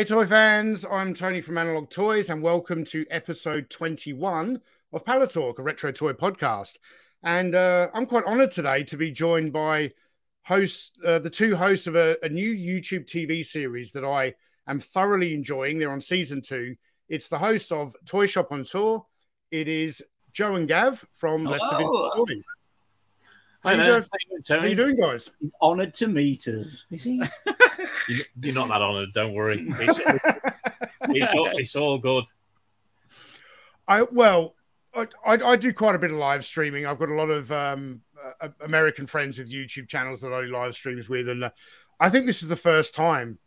Hey, toy fans, I'm Tony from Analog Toys, and welcome to episode 21 of Palitalk, a retro toy podcast. And uh, I'm quite honored today to be joined by hosts, uh, the two hosts of a, a, new YouTube TV series that I am thoroughly enjoying. They're on season two. It's the hosts of Toy Shop on Tour. It is Joe and Gav from Hello. Leicester Vintage Toys. Hi, How, you How you doing, guys? Honoured to meet us. Is he? You're not that honoured. Don't worry. It's, it's, all, it's all good. I well, I, I, I, do quite a bit of live streaming. I've got a lot of um, uh, American friends with YouTube channels that I live streams with, and uh, I think this is the first time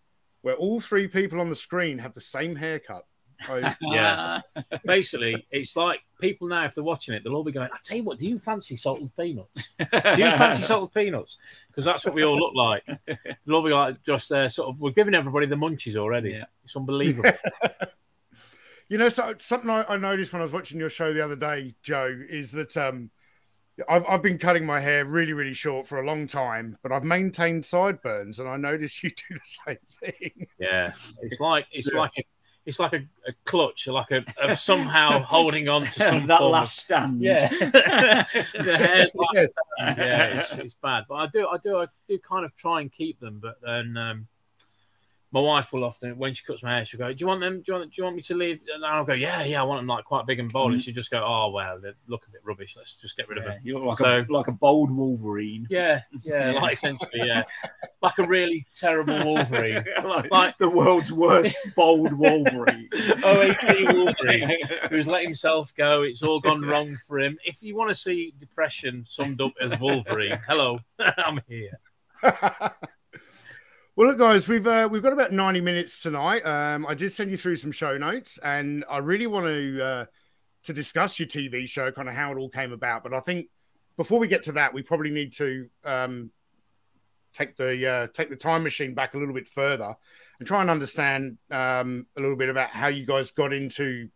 where all three people on the screen have the same haircut. yeah. Basically, it's like people now, if they're watching it, they'll all be going, I tell you what, do you fancy salted peanuts? Do you fancy salted peanuts? Because that's what we all look like. They'll all be like, just uh, sort of, we're giving everybody the munchies already. Yeah. It's unbelievable. you know, so, something I, I, noticed when I was watching your show the other day, Joe, is that um, I've, I've been cutting my hair really, really short for a long time, but I've maintained sideburns, and I noticed you do the same thing. Yeah, it's like it's yeah. like a it's like a, a clutch, like a of somehow holding on to some that last of, stand. Yeah, the hair's last yes. stand. Yeah, it's, it's, bad. But I do, I do, I do kind of try and keep them. But then um, my wife will often, when she cuts my hair, she'll go, "Do you want them? Do you want, do you want me to leave?" And I'll go, "Yeah, yeah, I want them like quite big and bold." Mm. And she just go, "Oh well, they look a bit rubbish. Let's just get rid yeah, of them." You look like so, a like a bold Wolverine. Yeah, yeah, like essentially, yeah, like a really terrible Wolverine, like, like, the world's worst bold Wolverine. OAP Wolverine, who's let himself go. It's all gone wrong for him. If you want to see depression summed up as Wolverine, hello, I'm here. Well, look, guys, we've uh, we've got about ninety minutes tonight. Um, I did send you through some show notes, and I really want to uh, to discuss your TV show, kind of how it all came about. But I think before we get to that, we probably need to um, take the uh, take the time machine back a little bit further and try and understand um, a little bit about how you guys got into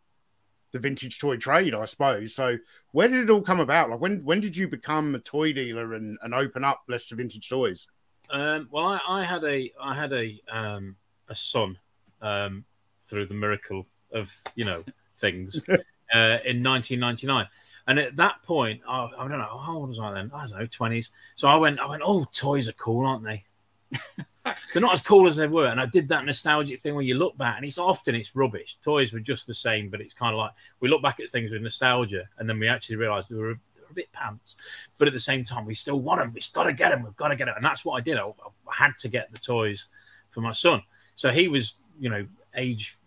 the vintage toy trade, I suppose. So, where did it all come about? Like, when when did you become a toy dealer and, and open up Leicester Vintage Toys? Um, well, I, I, had a I had a um, a son um, through the miracle of you know things uh, in 1999, and at that point, I, I don't know how old was I then? I don't know, 20s. So I went, I went, oh, toys are cool, aren't they? They're not as cool as they were, and I did that nostalgic thing where you look back, and it's often it's rubbish. Toys were just the same, but it's kind of like we look back at things with nostalgia, and then we actually realise they were a bit pants, but at the same time, we still want them. We've got to get them. We've got to get them, and that's what I did. I, I had to get the toys for my son. So he was, you know, age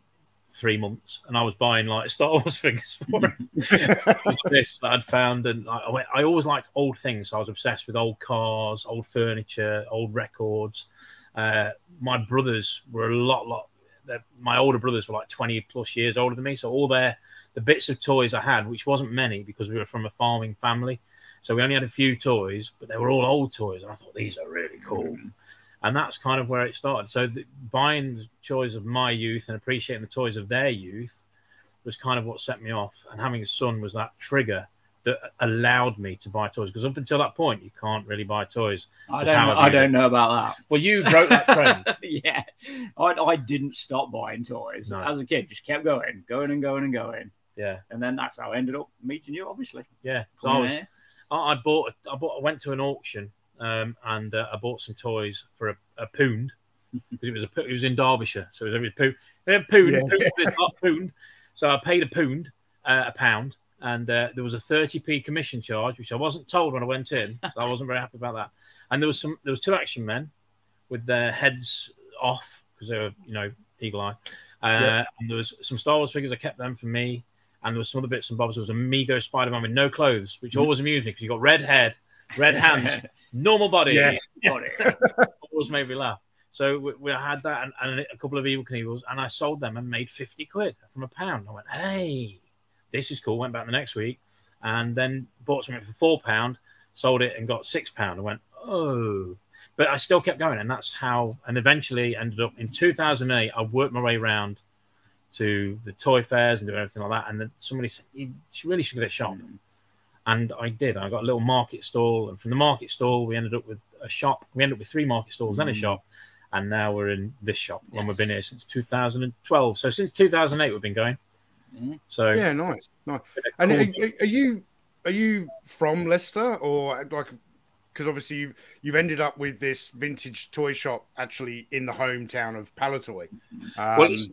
three months, and I was buying like Star Wars figures for him. this that I'd found, and I, I always liked old things. So I was obsessed with old cars, old furniture, old records. Uh, my brothers were a lot, lot. My older brothers were like twenty plus years older than me, so all their the bits of toys I had, which wasn't many because we were from a farming family. So we only had a few toys, but they were all old toys. And I thought these are really cool. And that's kind of where it started. So the, buying the toys of my youth and appreciating the toys of their youth was kind of what set me off. And having a son was that trigger that allowed me to buy toys because up until that point you can't really buy toys. I don't. Know, I don't know about that. Well, you broke that trend. yeah, I, I, didn't stop buying toys no. as a kid. Just kept going, going and going and going. Yeah. And then that's how I ended up meeting you, obviously. Yeah. So I was, I, bought, I bought, I went to an auction um, and uh, I bought some toys for a, a pound because it was a, it was in Derbyshire, so it was a pound, yeah. pound, it's not pound. So I paid a pound, uh, a pound, and uh, there was a 30p commission charge, which I wasn't told when I went in. So I wasn't very happy about that. And there was some, there was two action men with their heads off because they were, you know, eagle eye. Uh, yeah. And there was some Star Wars figures. I kept them for me and there was some other bits and bobs. There was a Mego Spider Man with no clothes, which mm. always amused me because you got red head, red hands, normal body. Yeah. always made me laugh. So we, we had that and, and, a couple of Evel Knievels, and I sold them and made 50 quid from a pound. I went, hey, this is cool. Went back the next week and then bought something for four pound, sold it and got six pound. I went, oh. But I still kept going, and that's how. And eventually ended up in 2008. I worked my way around to the toy fairs and do everything like that. And then somebody said, she really should get a shop. Mm. And I did. I got a little market stall. And from the market stall, we ended up with a shop. We ended up with three market stalls mm. and a shop. and now we're in this shop Yes. and we've been here since 2012. So since 2008 we've been going. Yeah. So Yeah, nice, nice. And cool are, are you are you from Leicester or like? Because obviously you've you've ended up with this vintage toy shop actually in the hometown of Palitoy. Um, Well, it's-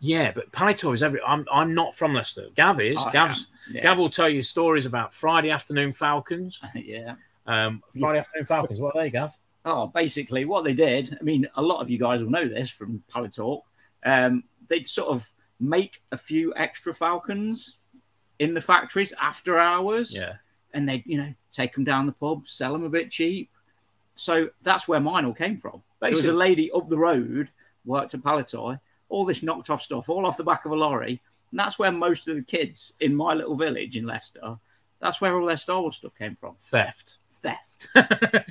yeah, but Palitoy is every. I'm I'm not from Leicester. Gav is. I Gav's Yeah. Gav will tell you stories about Friday afternoon Falcons. yeah. Um, Friday afternoon Falcons. What are they, Gav? Oh, basically, what they did, I mean, a lot of you guys will know this from Pallet Um, they'd sort of make a few extra Falcons in the factories after hours. Yeah. And they, you know, take them down the pub, sell them a bit cheap. So that's where mine all came from. There was a lady up the road, worked at Palitoy, all this knocked off stuff, all off the back of a lorry. And that's where most of the kids in my little village in Leicester, that's where all their Star Wars stuff came from. Theft. Theft.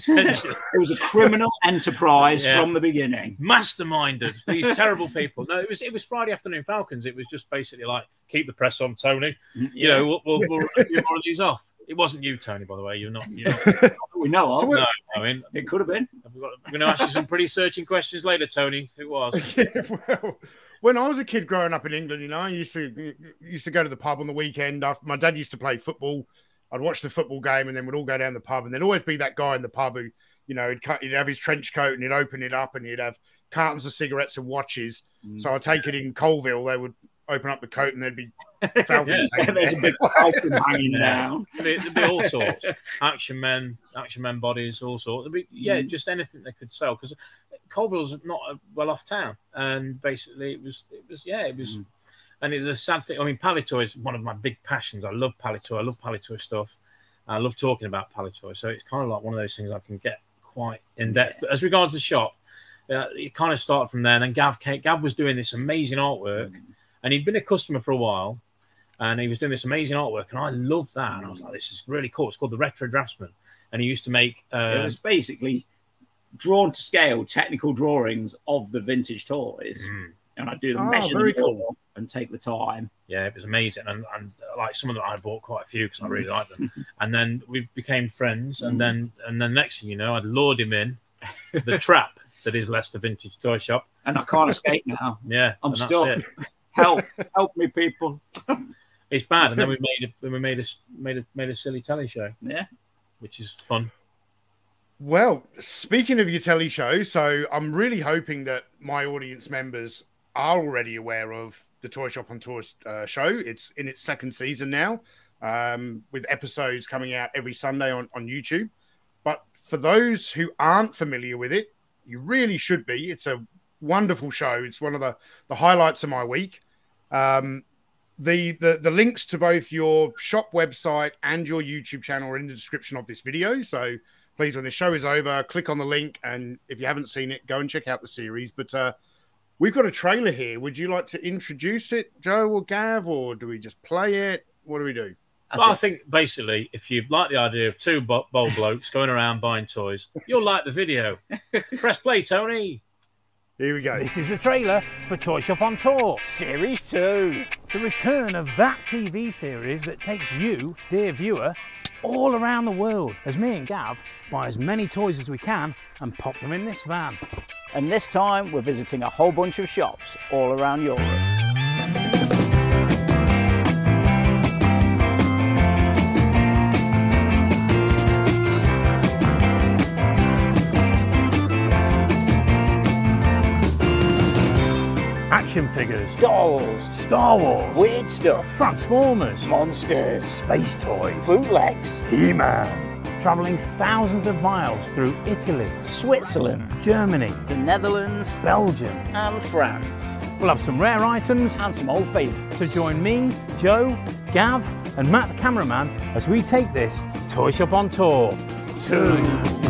It was a criminal enterprise Yeah. from the beginning. Masterminded these terrible people. No, it was it was Friday afternoon Falcons. It was just basically like keep the press on, Tony. Mm, you know, we'll, we'll, we'll rip a few more of these off. It wasn't you, Tony, by the way. You're not. You're not we know of. So no, I mean, it could have been. we've got, we're going to ask you some pretty searching questions later, Tony. If it was. Yeah, well, when I was a kid growing up in England, you know, I used to used to go to the pub on the weekend. After, my dad used to play football. I'd watch the football game, and then we'd all go down the pub, and there'd always be that guy in the pub who, you know, he'd, cut, he'd have his trench coat and he'd open it up, and he'd have cartons of cigarettes and watches. Mm. So I take it in Coalville, they would open up the coat, and there'd be Falcons. hanging There's a big falcon hanging down. There'd be, there'd be all sorts. Action men, action men bodies, all sorts. There'd be, yeah, Mm. just anything they could sell because Coalville's not a well-off town, and basically it was, it was, yeah, it was. Mm. And it, the sad thing, I mean, Palitoy is one of my big passions. I love Palitoy. I love Palitoy stuff. I love talking about Palitoy. So it's kind of like one of those things I can get quite in depth. But as regards the shop, uh, you kind of start from there. And then Gav, came, Gav was doing this amazing artwork, and he'd been a customer for a while, and he was doing this amazing artwork, and I loved that. And I was like, this is really cool. It's called the Retro Draftsman, and he used to make. It Uh, was basically drawn to scale technical drawings of the vintage toys. mm, And I do the Oh, measure very them cool. and take the time. yeah, it was amazing, and, and like some of them I bought quite a few because I Mm. really liked them. and then we became friends, and then and then next thing you know, I'd lured him in the trap that is Leicester Vintage Toy Shop. And I can't escape now. Yeah, I'm stuck. it. Help, help me, people. It's bad, and then we made a, we made a made a made a silly telly show, Yeah. which is fun. Well, speaking of your telly show, so I'm really hoping that my audience members are already aware of the Toy Shop on Tour uh, show. It's in its second season now, um, with episodes coming out every Sunday on, on YouTube. But for those who aren't familiar with it, you really should be. It's a wonderful show. It's one of the, the highlights of my week. Um, the, the the links to both your shop website and your YouTube channel are in the description of this video. So please, when the show is over, click on the link, and if you haven't seen it, go and check out the series. But uh, we've got a trailer here. Would you like to introduce it, Joe or Gav, or do we just play it? What do we do? I Well, I think- think basically, if you like the idea of two bo- bold blokes going around buying toys, you'll like the video. Press play, Tony. Here we go. This is the trailer for Toy Shop on Tour, Series 2. the return of that TV series that takes you, dear viewer, all around the world as me and Gav buy as many toys as we can and pop them in this van. And this time we're visiting a whole bunch of shops all around Europe. Action figures, Dolls, Star Wars, weird stuff, Transformers, monsters, space toys, bootlegs, He-Man. Travelling thousands of miles through Italy, Switzerland, Germany, the Netherlands, Belgium. and France. We'll have some rare items And some old favourites. So join me, Joe, Gav, and Matt the cameraman as we take this Toy Shop on Tour. Two.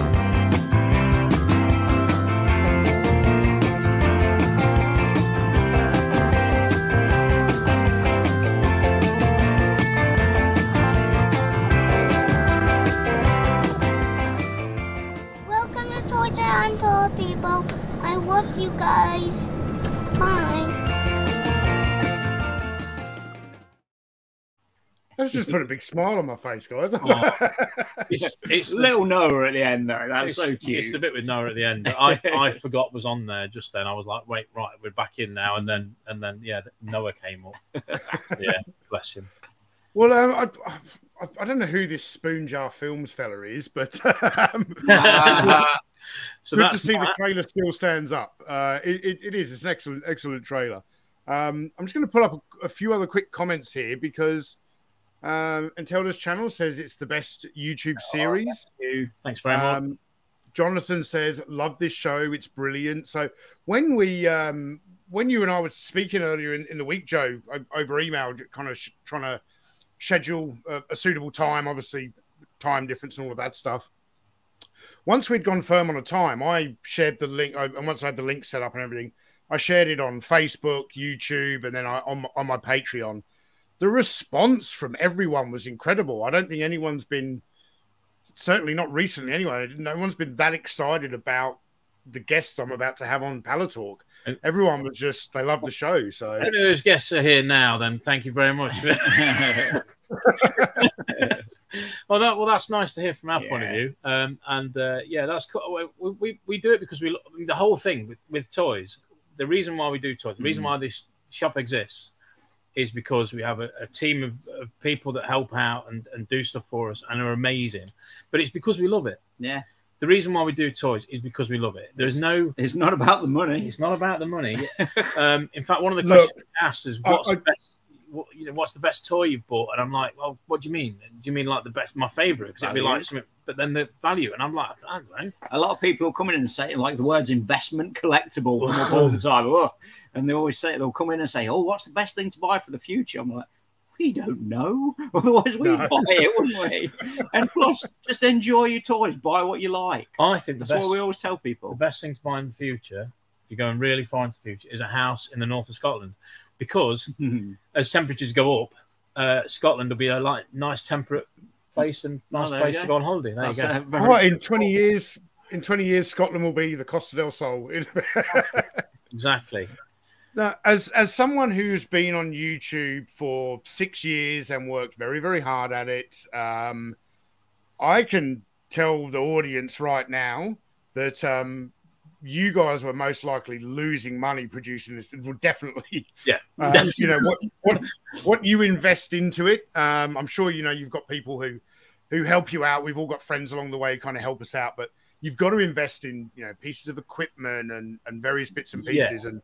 Just put a big smile on my face, guys. Oh, It's it's the, Little Noah at the end though. That's so cute. it's the bit with Noah at the end. that I I forgot was on there just then. I was like, wait, right, we're back in now, and then and then yeah, Noah came up. Yeah, bless him. well, um, I, I, I don't know who this Spoon Jar Films fella is, but um, So good to see the trailer still stands up. Uh, it, it, it is. It's an excellent, excellent trailer. Um, I'm just going to pull up a, a few other quick comments here because um, Antelda's channel says it's the best YouTube series. Thanks very much. Um, Jonathan says, "Love this show. It's brilliant." So when we, um, when you and I were speaking earlier in, in the week, Joe, over email, kind of sh- trying to schedule a, a suitable time, obviously time difference and all of that stuff. Once we'd gone firm on a time, I shared the link, I, and once I had the link set up and everything, I shared it on Facebook, YouTube, and then I, on on my Patreon. The response from everyone was incredible. I don't think anyone's been certainly not recently anyway. No one's been that excited about the guests I'm about to have on Palitalk. And- Everyone was just they love the show. So If those guests are here now, then thank you very much. well, that well, that's nice to hear from our point of view. Um, and uh, yeah, that's cool. We, we, we do it because we lo- the whole thing with, with toys. The reason why we do toys, the reason Mm. why this shop exists, is because we have a, a team of, of people that help out and, and do stuff for us and are amazing. But it's because we love it. yeah. The reason why we do toys is because we love it. There's no. It's not about the money. It's not about the money. um, in fact, one of the Look, questions asked is, "What's I- the best? What, you know, what's the best toy you've bought?" And I'm like, "Well, what do you mean? Do you mean like the best, my favorite? Because it'd be like something, but then the value." And I'm like, "I don't know." A lot of people will come in and say like the words investment collectible all the time. Oh, and they always say they'll come in and say, "Oh, what's the best thing to buy for the future?" I'm like, we don't know. Otherwise, we'd No. buy it, wouldn't we? And plus, just enjoy your toys. Buy what you like. I think That's best, what we always tell people. the best thing to buy in the future, if you're going really far into the future, is a house in the north of Scotland, because as temperatures go up, uh, Scotland will be a like nice temperate place and nice Oh, place go. to go on holiday. There That's, you go. very- What, in 20 years, in 20 years, Scotland will be the Costa del Sol. Exactly. Now, as as someone who's been on YouTube for six years and worked very very hard at it, um, I can tell the audience right now that um, you guys were most likely losing money producing this. Well, definitely, Yeah. Um, you know what what what you invest into it. Um, I'm sure you know you've got people who who help you out. We've all got friends along the way who kind of help us out, but you've got to invest in you know pieces of equipment and and various bits and Yeah. pieces and.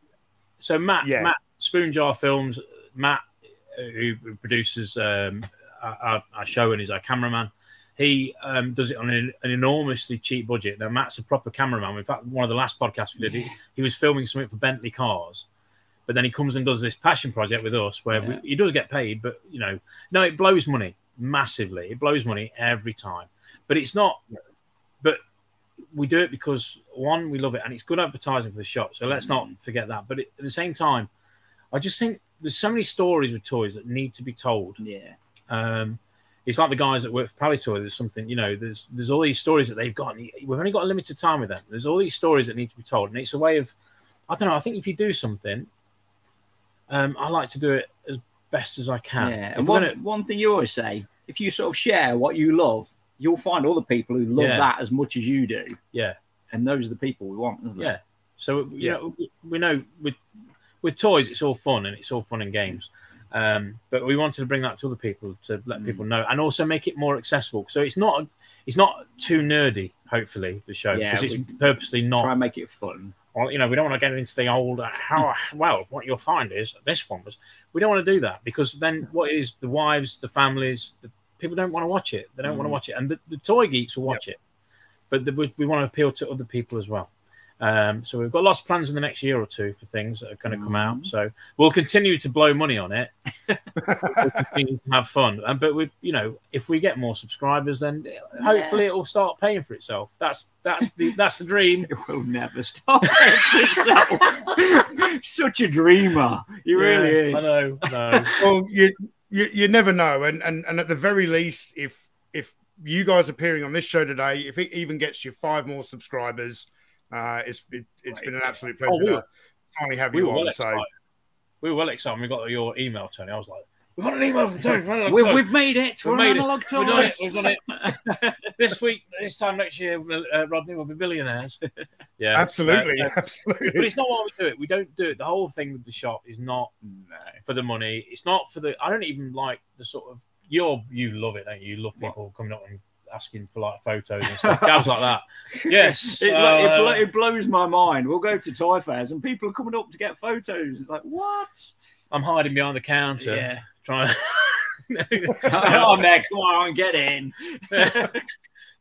So Matt, Yeah. Matt Spoon Jar Films, Matt, who produces um, our- our show and is our cameraman, he um, does it on an, an enormously cheap budget. Now Matt's a proper cameraman. In fact, one of the last podcasts we did, he, he was filming something for Bentley cars, but then he comes and does this passion project with us where Yeah. we, he does get paid, but you know, no, it blows money massively. It blows money every time, but it's not. But we do it because one, we love it, and it's good advertising for the shop. So let's not forget that. But at the same time, I just think there's so many stories with toys that need to be told. yeah. Um, it's like the guys that work for Palitoy. There's something, you know, there's there's all these stories that they've got. And we've only got a limited time with them. There's all these stories that need to be told, and it's a way of, I don't know. I think if you do something, um, I like to do it as best as I can. Yeah, and one, gonna- one thing you always say, if you sort of share what you love, you'll find other people who love Yeah. that as much as you do, yeah, and those are the people we want, isn't Yeah. it? So you Yeah. know, we- we know with with toys, it's all fun and it's all fun and games. Um, but we wanted to bring that to other people to let Mm. people know, and also make it more accessible. So it's not it's not too nerdy. Hopefully, the show Yeah, because it's purposely not. Try and make it fun. Well, you know, we don't want to get into the old uh, how well. What you'll find is this one was. We don't want to do that because then what is the wives, the families, the people don't want to watch it. They don't want to Mm. watch it, and the, the toy geeks will watch it. But the, we, we want to appeal to other people as well. Um, so we've got lots of plans in the next year or two for things that are going to come out. So we'll continue to blow money on it. we'll have fun, and but we, you know, if we get more subscribers, then hopefully it will start paying for itself. That's that's the that's the dream. It will never stop itself. Such a dreamer. He really is. I know. No. well, you, you you never know, and and and at the very least, if if you guys appearing on this show today, if it even gets you five more subscribers, uh, it's it, it's been an absolute pleasure Oh, we to were- finally have we you were well on. So excited. We were well excited. when We got your email, Tony. I was like, We've got an email from Tony. from we, we've made it. We've We're made it. analog We've done it. toys. We've done it. this week, this time next year, uh, Rodney will be billionaires. Yeah, Absolutely, Uh, uh, but it's not why we do it. We don't do it. The whole thing with the shop is not for the money. It's not for the. I don't even like the sort of. You're you love it, don't you? You love people coming up and asking for like photos and stuff. Guys like that. Yes. It, it, uh, blo- it blows my mind. We'll go to toy fairs and people are coming up to get photos. It's like, what? I'm hiding behind the counter, Yeah. trying. I'm there. Come on, get in.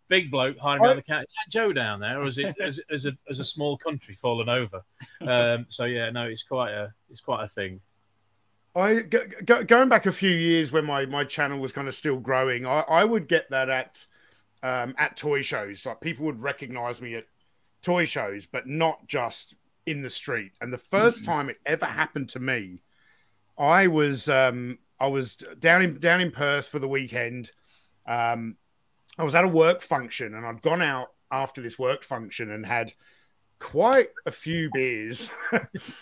Big bloke hiding behind the counter. Is that Joe down there, or is it as, as a as a small country fallen over? Um, so yeah, no, it's quite a it's quite a thing. I go, go, going back a few years when my my channel was kind of still growing, I, I would get that at um, at toy shows. Like people would recognize me at toy shows, but not just in the street. And the 1st time it ever happened to me, I was um, I was down in down in Perth for the weekend. Um, I was at a work function, and I'd gone out after this work function and had quite a few beers.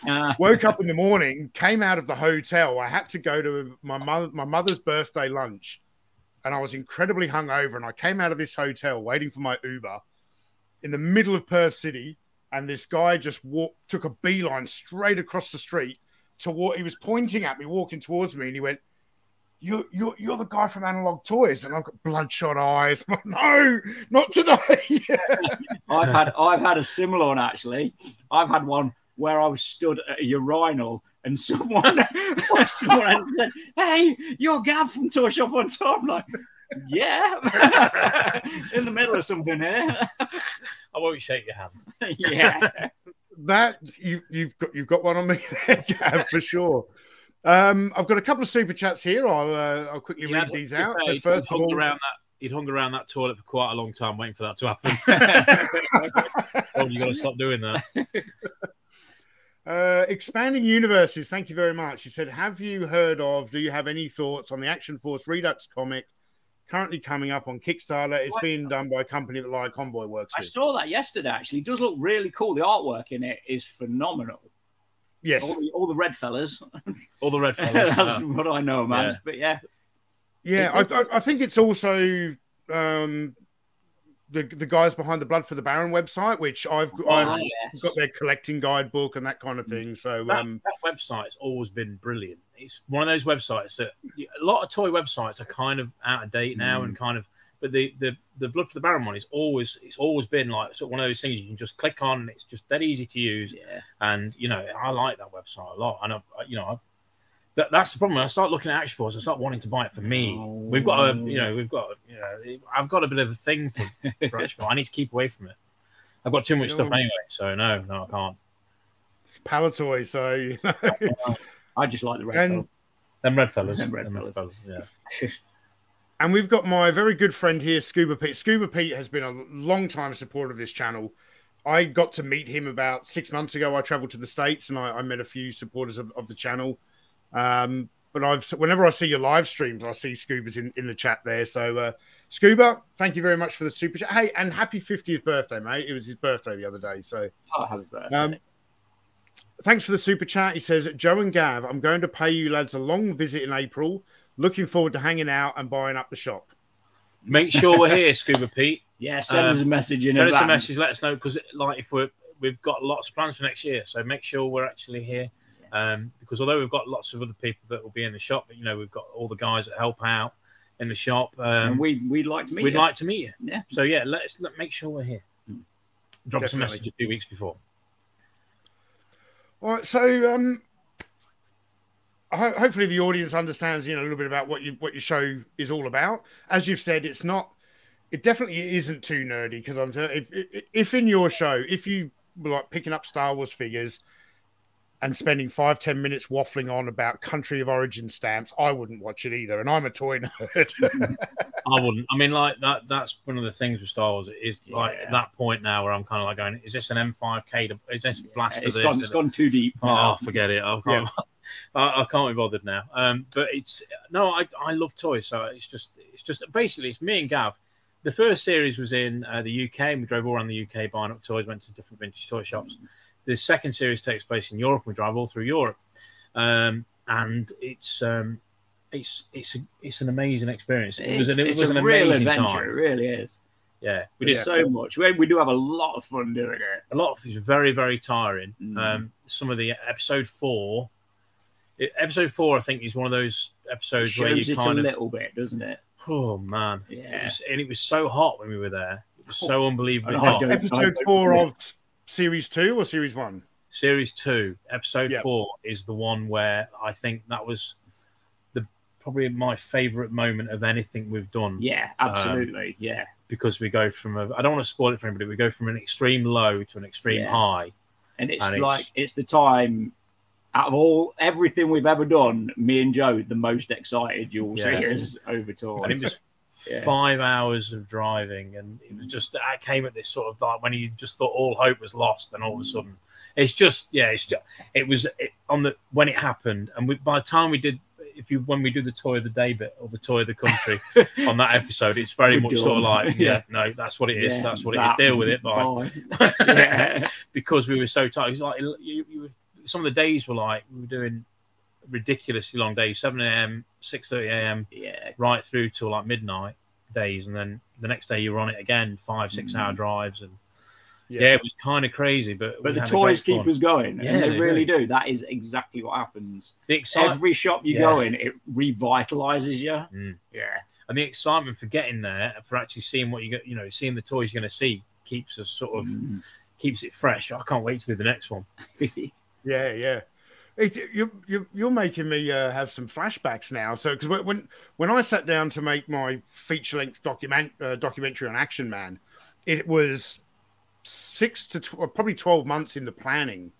Uh, woke up in the morning, came out of the hotel. I had to go to my mother, my mother's birthday lunch, and I was incredibly hungover. And I came out of this hotel waiting for my Uber in the middle of Perth City, and this guy just walked, took a beeline straight across the street to what he was pointing at me, walking towards me, and he went. You're, you're, you're the guy from Analog Toys, and I've got bloodshot eyes. No, not today. I've had I've had a similar one actually. I've had one where I was stood at a urinal and someone, someone said, "Hey, you're Gav from Toy Shop on Tour." I'm like, "Yeah," in the middle of something here. I won't shake your hand. yeah, that you, you've got you've got one on me there, Gav, for sure. Um, I've got a couple of super chats here. I'll uh, I'll quickly He read had- these out. fair, So he'd first of hung all, around that he'd hung around that toilet for quite a long time waiting for that to happen. oh, you got to stop doing that. Uh, expanding universes. Thank you very much. He said, "Have you heard of? Do you have any thoughts on the Action Force Redux comic currently coming up on Kickstarter? It's being done by a company that Lion Convoy works I with. saw that yesterday. Actually, it does look really cool. The artwork in it is phenomenal. Yes, All the, all the red fellas. All the red fellas. That's yeah. what I know, man. Yeah. But yeah, yeah. I, I, I think it's also." Um, the, the guys behind the Blood for the Baron website, which I've I've Oh, yes. got their collecting guidebook and that kind of thing. So That, um, that website's always been brilliant. It's one of those websites that a lot of toy websites are kind of out of date now and kind of. But the, the the Blood for the Baron one is always it's always been like sort of one of those things you can just click on and it's just that easy to use. yeah. And you know I like that website a lot. And I, I- you know I, that, that's the problem. When I start looking at Action Force, I start wanting to buy it for me. We've got a you know we've got you know I've got a bit of a thing for, for Action Force. I need to keep away from it. I've got too much stuff anyway, so no, no, I can't. it's Palitoy, so you know. I just like the red And- fellas. Them red fellas. Them red Them fellas. yeah. And we've got my very good friend here, Scuba Pete. Scuba Pete has been a long time supporter of this channel. I got to meet him about six months ago. I traveled to the States and I, I met a few supporters of, of the channel. Um, but I've whenever I see your live streams, I see Scuba's in, in the chat there. So uh, Scuba, thank you very much for the super chat. Hey, and happy 50th birthday, mate. It was his birthday the other day. So Oh, happy birthday. um, thanks for the super chat. He says, Joe and Gav, I'm going to pay you lads a long visit in April. Looking forward to hanging out and buying up the shop. Make sure we're here, Scuba Pete. yeah, send um, us a message in Send us a message. Let us know because, like, if we're we've got lots of plans for next year, so make sure we're actually here. Um, because although we've got lots of other people that will be in the shop, but, you know, we've got all the guys that help out in the shop. and Um, we we'd like to meet we'd you. like to meet you. Yeah. So yeah, let us let, make sure we're here. Drop us a message a few weeks before. All right, so um, ho- hopefully the audience understands, you know, a little bit about what you what your show is all about. As you've said, it's not, it definitely isn't too nerdy because I'm if if- if in your show, if you were like picking up Star Wars figures and spending five ten minutes waffling on about country of origin stamps, I wouldn't watch it either, and I'm a toy nerd. I wouldn't. I mean, like that. That's one of the things with Star Wars. Is like Yeah. at that point now where I'm kind of like going, is this an M5K? To, is this blaster? It's this? gone, it's gone too deep. Oh, now. forget it. I can't. I, I can't be bothered now. Um, but it's no, I, I love toys. So it's just it's just basically it's me and Gav. The first series was in uh, the UK. and We drove all around the UK buying up toys. Went to different vintage toy shops. The second series takes place in Europe. We drive all through Europe, um, and it's um, it's it's a, it's an amazing experience. It was an, it it's was a an real amazing adventure. time. It really is. Yeah, we We did did so much. We, we do have a lot of fun doing it. a lot of it's very very tiring. Mm. Um, some of the episode four, it, episode four, I think is one of those episodes where you it a kind of little bit, doesn't it? oh man, it Yeah. was, and it was so hot when we were there. It was so unbelievably hot. Episode four of series two or series one? Series two, episode Yeah. four is the one where I think that was the probably my favorite moment of anything we've done. Yeah, um, absolutely. yeah. because we go from a I don't want to spoil it for anybody. We go from an extreme low to an extreme Yeah. high. And it's And it's- like it's the time out of all everything we've ever done, me and Joe the most excited you'll Yeah. see us over tour. And it was Yeah. five hours of driving, and it was mm. just I came at this sort of like when you just thought all hope was lost, and all of a mm. sudden it's just yeah, it's just it was it, on the when it happened, and we, by the time we did. If you when we do the toy of the day bit or the toy of the country on that episode, it's very We're much sort of like yeah, Yeah. no, that's what it is. Yeah, that's what it that is. Deal with it. Bye. bye. Because we were so tired. It's like you, you were, some of the days were like we were doing ridiculously long days, seven a.m., six thirty a.m., yeah. right through till like midnight days, and then the next day you were on it again, five six hour Mm. drives, and yeah, it was kind of crazy. But But the toys keep fun. us going. Yeah, and they, they really do. That is exactly what happens. the excitement Every shop you Yeah. go in, it revitalizes you. Mm. Yeah. and the excitement for getting there, for actually seeing what you get, you know, seeing the toys you're going to see keeps us sort of Mm. keeps it fresh. I can't wait to do the next one. Yeah, yeah. It's, you're, you're, you're making me uh, have some flashbacks now. So, because when when I sat down to make my feature length document uh, documentary on Action Man, it was six to tw- probably twelve months in the planning.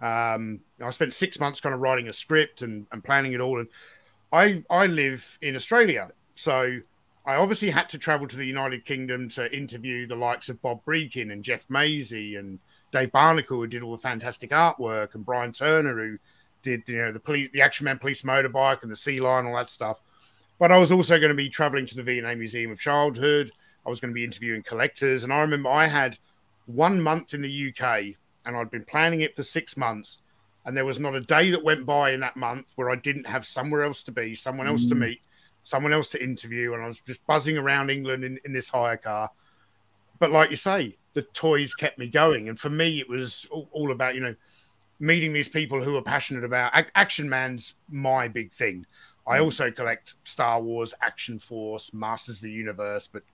Um, I spent six months kind of writing a script and, and planning it all. And I I live in Australia, so I obviously had to travel to the United Kingdom to interview the likes of Bob Brechin and Jeff Maisie and Dave Barnacle, who did all the fantastic artwork, and Brian Turner, who did you know the police, the Action Man police motorbike and the Sea Lion, all that stuff. But I was also going to be traveling to the V&A Museum of Childhood. I was going to be interviewing collectors, and I remember I had one month in the UK, and I'd been planning it for six months, and there was not a day that went by in that month where I didn't have somewhere else to be, someone else to Mm. meet, someone else to interview, and I was just buzzing around England in, in this hire car. But like you say, the toys kept me going, and for me, it was all, all about you know meeting these people who are passionate about Ac- Action Man's my big thing. I also collect Star Wars, Action Force, Masters of the Universe, but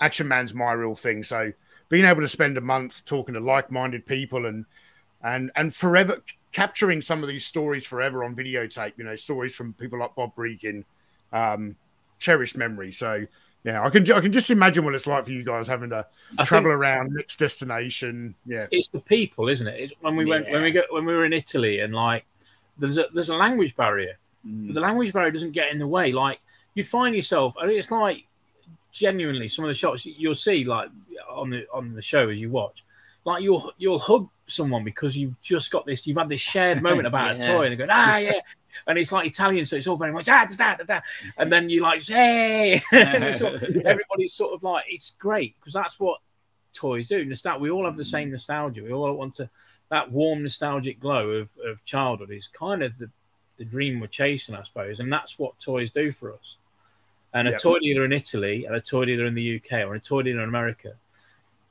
Action Man's my real thing. So being able to spend a month talking to like-minded people and and and forever capturing some of these stories forever on videotape, you know, stories from people like Bob Brechin, um, cherished memory. So yeah, I can ju- I can just imagine what it's like for you guys having to I travel think around next destination. Yeah, it's the people, isn't it? It's when we went when we go when we were in Italy and like there's a there's a language barrier. Mm. But the language barrier doesn't get in the way. Like you find yourself, I mean, it's like genuinely some of the shots you'll see like on the on the show as you watch, like you'll you'll hug someone because you've just got this, you've had this shared moment about a toy, and they're going ah yeah, and it's like Italian, so it's all very much ah da, da, da, da. and then you like hey, sort of- everybody's sort of like it's great because that's what toys do. Nostalgia. We all have the same nostalgia. We all want to that warm nostalgic glow of, of childhood is kind of the, the dream we're chasing, I suppose, and that's what toys do for us. And a toy dealer in Italy and a toy dealer in the UK or a toy dealer in America,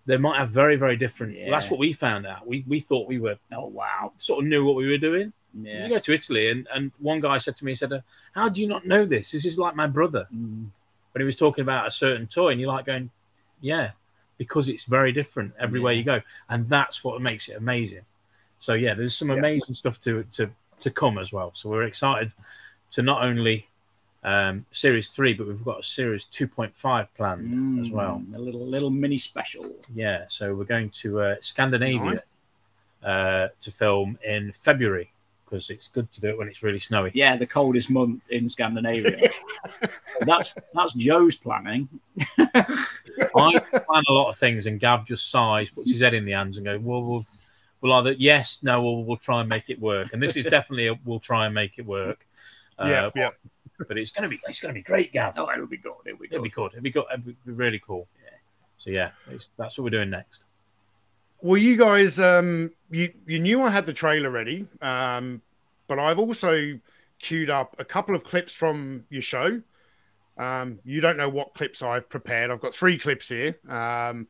they might have very, very different. well, that's what we found out. We we thought we were Oh wow. sort of knew what we were doing. Yeah. You go to Italy, and, and one guy said to me, he said, uh, "How do you not know this? This is like my brother." Mm. When he was talking about a certain toy, and you're like going, "Yeah," because it's very different everywhere Yeah. you go, and that's what makes it amazing. So yeah, there's some Yeah. amazing stuff to to to come as well. So we're excited to not only um, series three, but we've got a series 2.5 planned as well. Mm, A little little mini special. Yeah, so we're going to uh, Scandinavia uh, to film in February because it's good to do it when it's really snowy. Yeah, the coldest month in Scandinavia. that's that's Joe's planning. I plan a lot of things, and Gav just sighs, puts his head in the hands, and goes, "Well, we'll, we'll either yes, no, or we'll try and make it work." And this is definitely a we'll try and make it work. Uh, yeah, yeah. But it's gonna be it's gonna be great, Gav. Oh, it'll be good. It'll be It'll good. be good. It'll be good. It'll be really cool. Yeah. So yeah, it's, that's what we're doing next. Well, you guys, um, you you knew I had the trailer ready, um, but I've also queued up a couple of clips from your show. Um, you don't know what clips I've prepared. I've got three clips here. Um,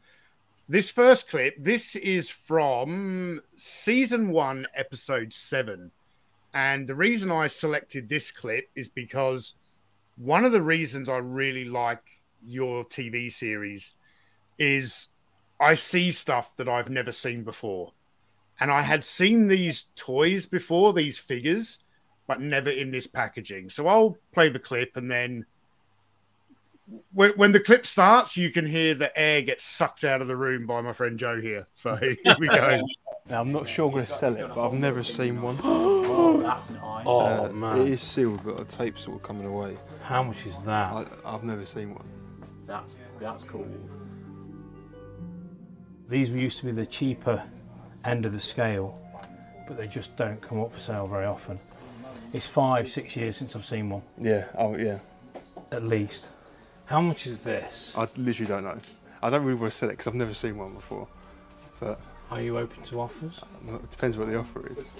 this first clip, this is from season one, episode seven. And the reason I selected this clip is because one of the reasons I really like your TV series is I see stuff that I've never seen before. And I had seen these toys before, these figures, but never in this packaging. So I'll play the clip and then when, when the clip starts, you can hear the air get sucked out of the room by my friend Joe here. So here we go. Now, I'm not sure I'm going to sell it, but I've never seen one. Oh, that's nice. Oh Uh, man, It is sealed, but the tape's sort of coming away. how much is that? I, I've never seen one. That's that's cool. These used to be the cheaper end of the scale, but they just don't come up for sale very often. It's five, six years since I've seen one, Yeah, oh yeah. at least. How much is this? I literally don't know. I don't really want to sell it because I've never seen one before. But Are you open to offers? it depends what the offer is.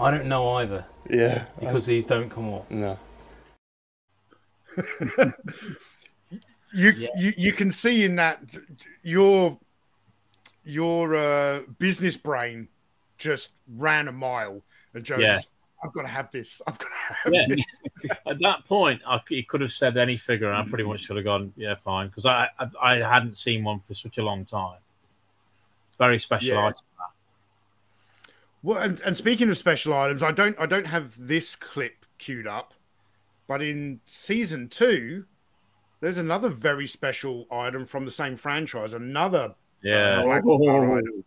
I don't know either Yeah. because these don't come up. No. You, Yeah. you you can see in that your your uh, business brain just ran a mile, and Joe, Yeah. I've got to have this. I've got to have Yeah. it. At that point, I, he could have said any figure, and I pretty much should have gone, yeah, fine, because I, I I hadn't seen one for such a long time. Very special Yeah. item. Well, and, and speaking of special items, I don't I don't have this clip queued up, but in season two, there's another very special item from the same franchise. Another Yeah, uh, Oh. Item.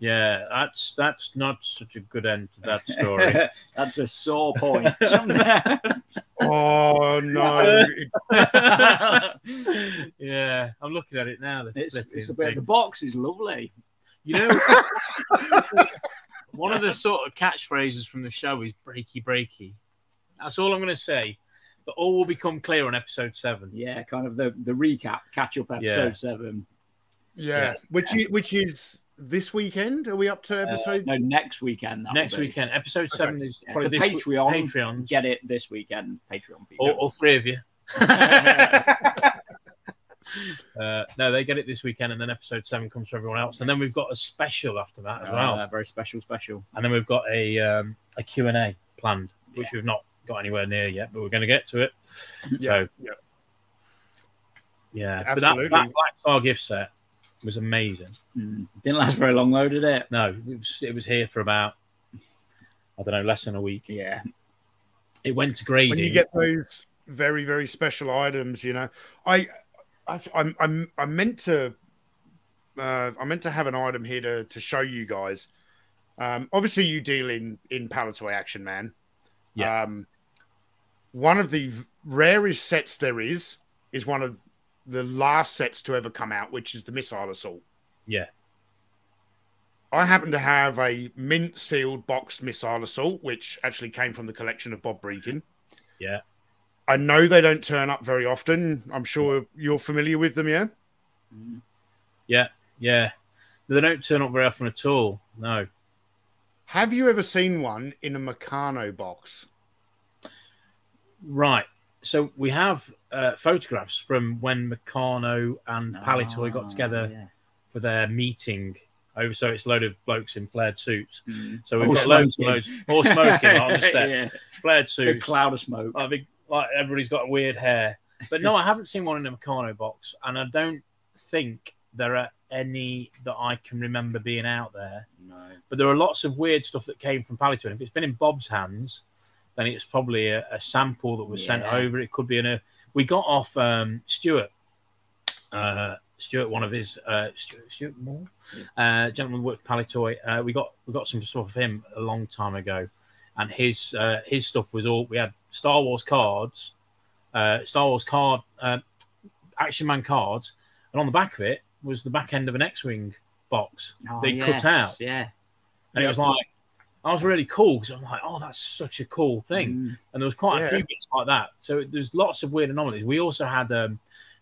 yeah. That's that's not such a good end to that story. that's a sore point. Oh no! yeah, I'm looking at it now. The it's, it's a bit, the box is lovely. You know, one of the sort of catchphrases from the show is "breaky breaky." That's all I'm going to say. But all will become clear on episode seven. Yeah, kind of the, the recap, catch up episode Yeah. seven. yeah, Yeah. which is, which is this weekend. Are we up to Uh, episode? no, next weekend. Next be. weekend, episode seven is Yeah, probably the this week- Patreon. Patreons. Get it this weekend, Patreon people. all, all three of you. uh, no, they get it this weekend, and then episode seven comes for everyone else, and then we've got a special after that as well, Uh, very special, special. and then we've got a um, a Q and A planned, which we've not got anywhere near yet, but we're going to get to it. so yeah. yeah, but that, Absolutely. that Black Star gift set was amazing. Mm. Didn't last very long though, did it? No, it was it was here for about I don't know less than a week. Yeah. It went to grading. when you get those very very special items you know i I, I'm, I'm i meant to uh i meant to have an item here to to show you guys. Um obviously you deal in in Palitoy action man. Yeah. um one of the rarest sets there is is one of the last sets to ever come out which is the missile assault. Yeah, I happen to have a mint sealed boxed missile assault, which actually came from the collection of Bob Brechin. yeah, I know they don't turn up very often. I'm sure you're familiar with them, yeah? yeah, yeah. They don't turn up very often at all. No. Have you ever seen one in a Meccano box? Right. So we have uh, photographs from when Meccano and Palitoy Ah, got together yeah. for their meeting over. So it's a load of blokes in flared suits. Mm. So we've All got loads and loads more smoking on the step. yeah. Flared Big suits. cloud of smoke. I think like everybody's got weird hair. But no, I haven't seen one in a Meccano box, and I don't think there are any that I can remember being out there. No. But there are lots of weird stuff that came from Palitoy. And if it's been in Bob's hands, then it's probably a, a sample that was sent over. It could be in a. We got off um, Stuart. Uh, Stuart, one of his uh, Stuart, Stuart Moore, uh, gentleman who worked for Palitoy. Uh, we got we got some stuff of him a long time ago, and his uh, his stuff was all we had Star Wars cards, uh, Star Wars card, uh, Action Man cards, and on the back of it was the back end of an X-wing box Oh, they yes, cut out, Yeah. and it was like. I was really cool because I'm like, oh, that's such a cool thing. Mm. And there was quite Yeah. a few bits like that. So there's lots of weird anomalies. We also had um,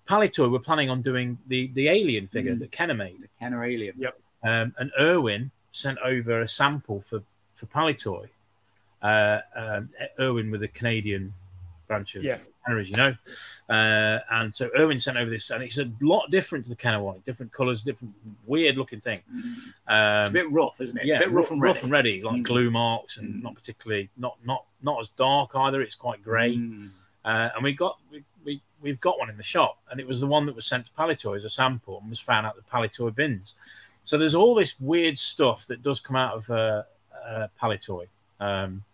Palitoy were planning on doing the the alien figure Mm. that Kenner made. The Kenner alien. Um, and Irwin sent over a sample for for Palitoy, uh, um, Irwin with the Canadian branch of Yeah. Henry's, you know. Uh, and so Irwin sent over this, and it's a lot different to the Kennewick, different colours, different weird looking thing. Um, It's a bit rough, isn't it? yeah, a bit rough and ready. and ready, like Mm. glue marks, and Mm. not particularly not not not as dark either. It's quite grey, Mm. uh, and we got we, we we've got one in the shop, and it was the one that was sent to Palitoy as a sample, and was found out the Palitoy bins. So there's all this weird stuff that does come out of uh, uh, Palitoy. Um,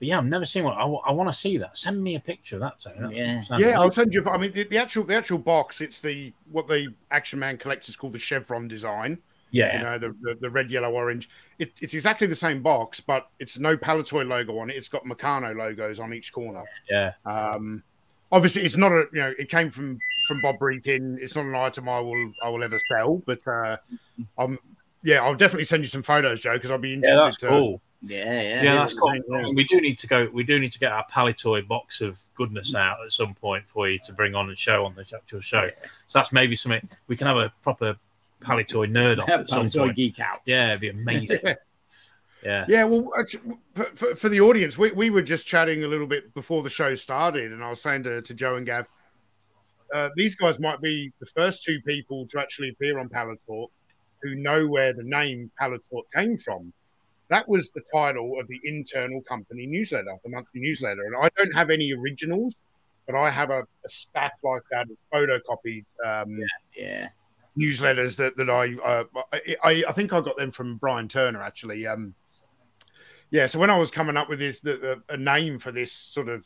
but yeah, I've never seen one. I, want to see that. Send me a picture of that. Tony. That Yeah. sounds Yeah, I'll send you. I mean, the, the actual the actual box. It's the what the Action Man collectors call the chevron design. yeah, You know, the, the, the red, yellow, orange. It, it's exactly the same box, but it's no Palitoy logo on it. It's got Meccano logos on each corner. yeah. Um, obviously, it's not a you know it came from from Bob Brechin. It's not an item I will I will ever sell, but uh, I'm yeah, I'll definitely send you some photos, Joe, because I'll be Yeah, interested. that's to, cool. Yeah, yeah. Yeah, that's cool. Yeah. We do need to go. We do need to get our Palitoy box of goodness out at some point for you to bring on and show on the actual show. So that's maybe something we can have a proper Palitoy nerd off at some Palitoy point. geek out. Yeah, it'd be amazing. Yeah, Yeah, well, for, for, for the audience, we, we were just chatting a little bit before the show started, and I was saying to, to Joe and Gav, uh, these guys might be the first two people to actually appear on Palitalk who know where the name Palitalk came from. That was the title of the internal company newsletter, the monthly newsletter. And I don't have any originals, but I have a, a stack like that of photocopied um, Yeah. newsletters that that I, uh, I I I think I got them from Brian Turner actually. Um, yeah, so when I was coming up with this the, the, a name for this sort of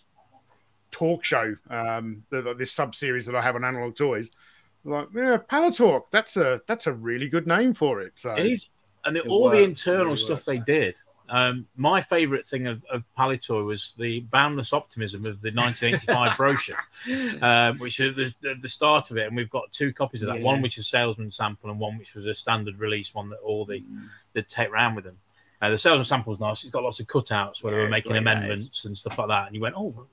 talk show, um, the- this sub series that I have on Analog Toys, like yeah, Palitalk. That's a that's a really good name for it. So it is. And the, all the internal stuff they did. Um, my favourite thing of, of Palitoy was the boundless optimism of the 1985 brochure, um, which is the, the, the start of it. And we've got two copies of that Yeah. one which is a salesman sample, and one which was a standard release one that all the Mm. that take round with them. Uh, the salesman sample is nice. It's got lots of cutouts where they Yeah, were making great, that is. amendments and stuff like that. And you went, oh,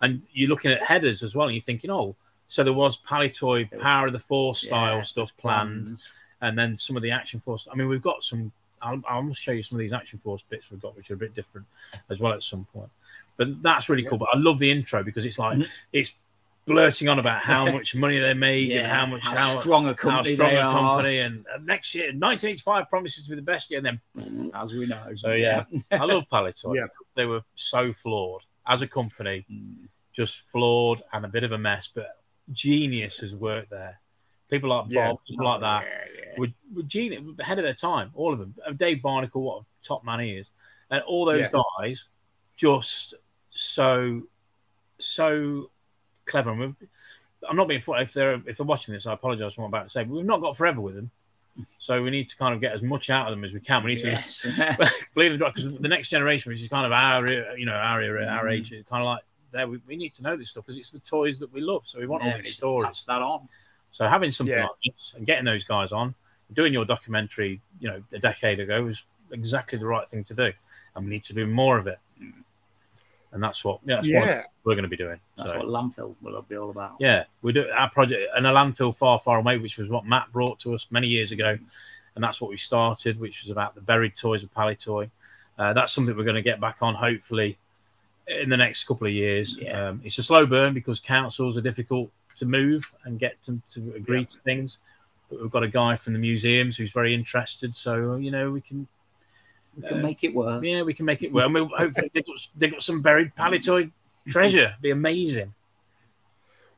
and you're looking at headers as well, and you're thinking, oh, so there was Palitoy Power of the Force style Yeah, stuff planned and then some of the action force. I mean, we've got some. I'll, I'll show you some of these action force bits we've got, which are a bit different as well at some point. But that's really cool. But I love the intro because it's like Mhm. it's blurting on about how much money they make and how much how, strong a how company strong they a are. And uh, next year, 1985 promises to be the best year. And then as we know. So, yeah. I love Palitoy. Yeah. They were so flawed as a company, Mm. just flawed and a bit of a mess. But genius has worked there. People like Bob, Yeah. people like that Yeah, yeah. were, were genius, ahead of their time, all of them. Uh, Dave Barnacle, what a top man he is, and all those guys, just so, so clever. And we've, I'm not being funny if they're if they're watching this. I apologise for what I'm about to say, but we've not got forever with them, so we need to kind of get as much out of them as we can. We need to Yes. believe it because the next generation, which is kind of our, you know, our era, our Mm. age, is kind of like there. We, we need to know this stuff because it's the toys that we love. So we want Yeah, all these stories. pass that on. So having something Yeah. like this and getting those guys on, doing your documentary, you know, a decade ago was exactly the right thing to do, and we need to do more of it. And that's what, yeah, that's what we're going to be doing. That's So, what landfill will be all about. yeah, we do our project and a landfill far, far away, which was what Matt brought to us many years ago, and that's what we started, which was about the buried toys of Palitoy. Uh, that's something we're going to get back on, hopefully, in the next couple of years. Yeah. Um, it's a slow burn because councils are difficult to move and get them to agree Yeah. to things. But we've got a guy from the museums who's very interested, so you know we can, We can make it work. yeah, we can make it work. And we'll hopefully dig up, dig up some buried Palitoy treasure. It'd Be amazing.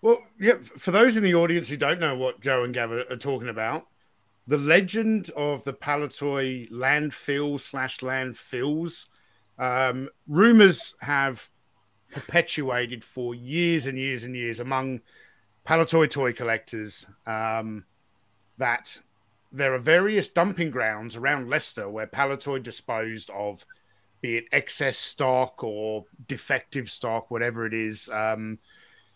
Well, yeah. For those in the audience who don't know what Joe and Gav are, are talking about, the legend of the Palitoy landfill slash landfills, um, rumors have perpetuated for years and years and years among Palitoy toy collectors um, that there are various dumping grounds around Leicester where Palitoy disposed of, be it excess stock or defective stock, whatever it is. Um,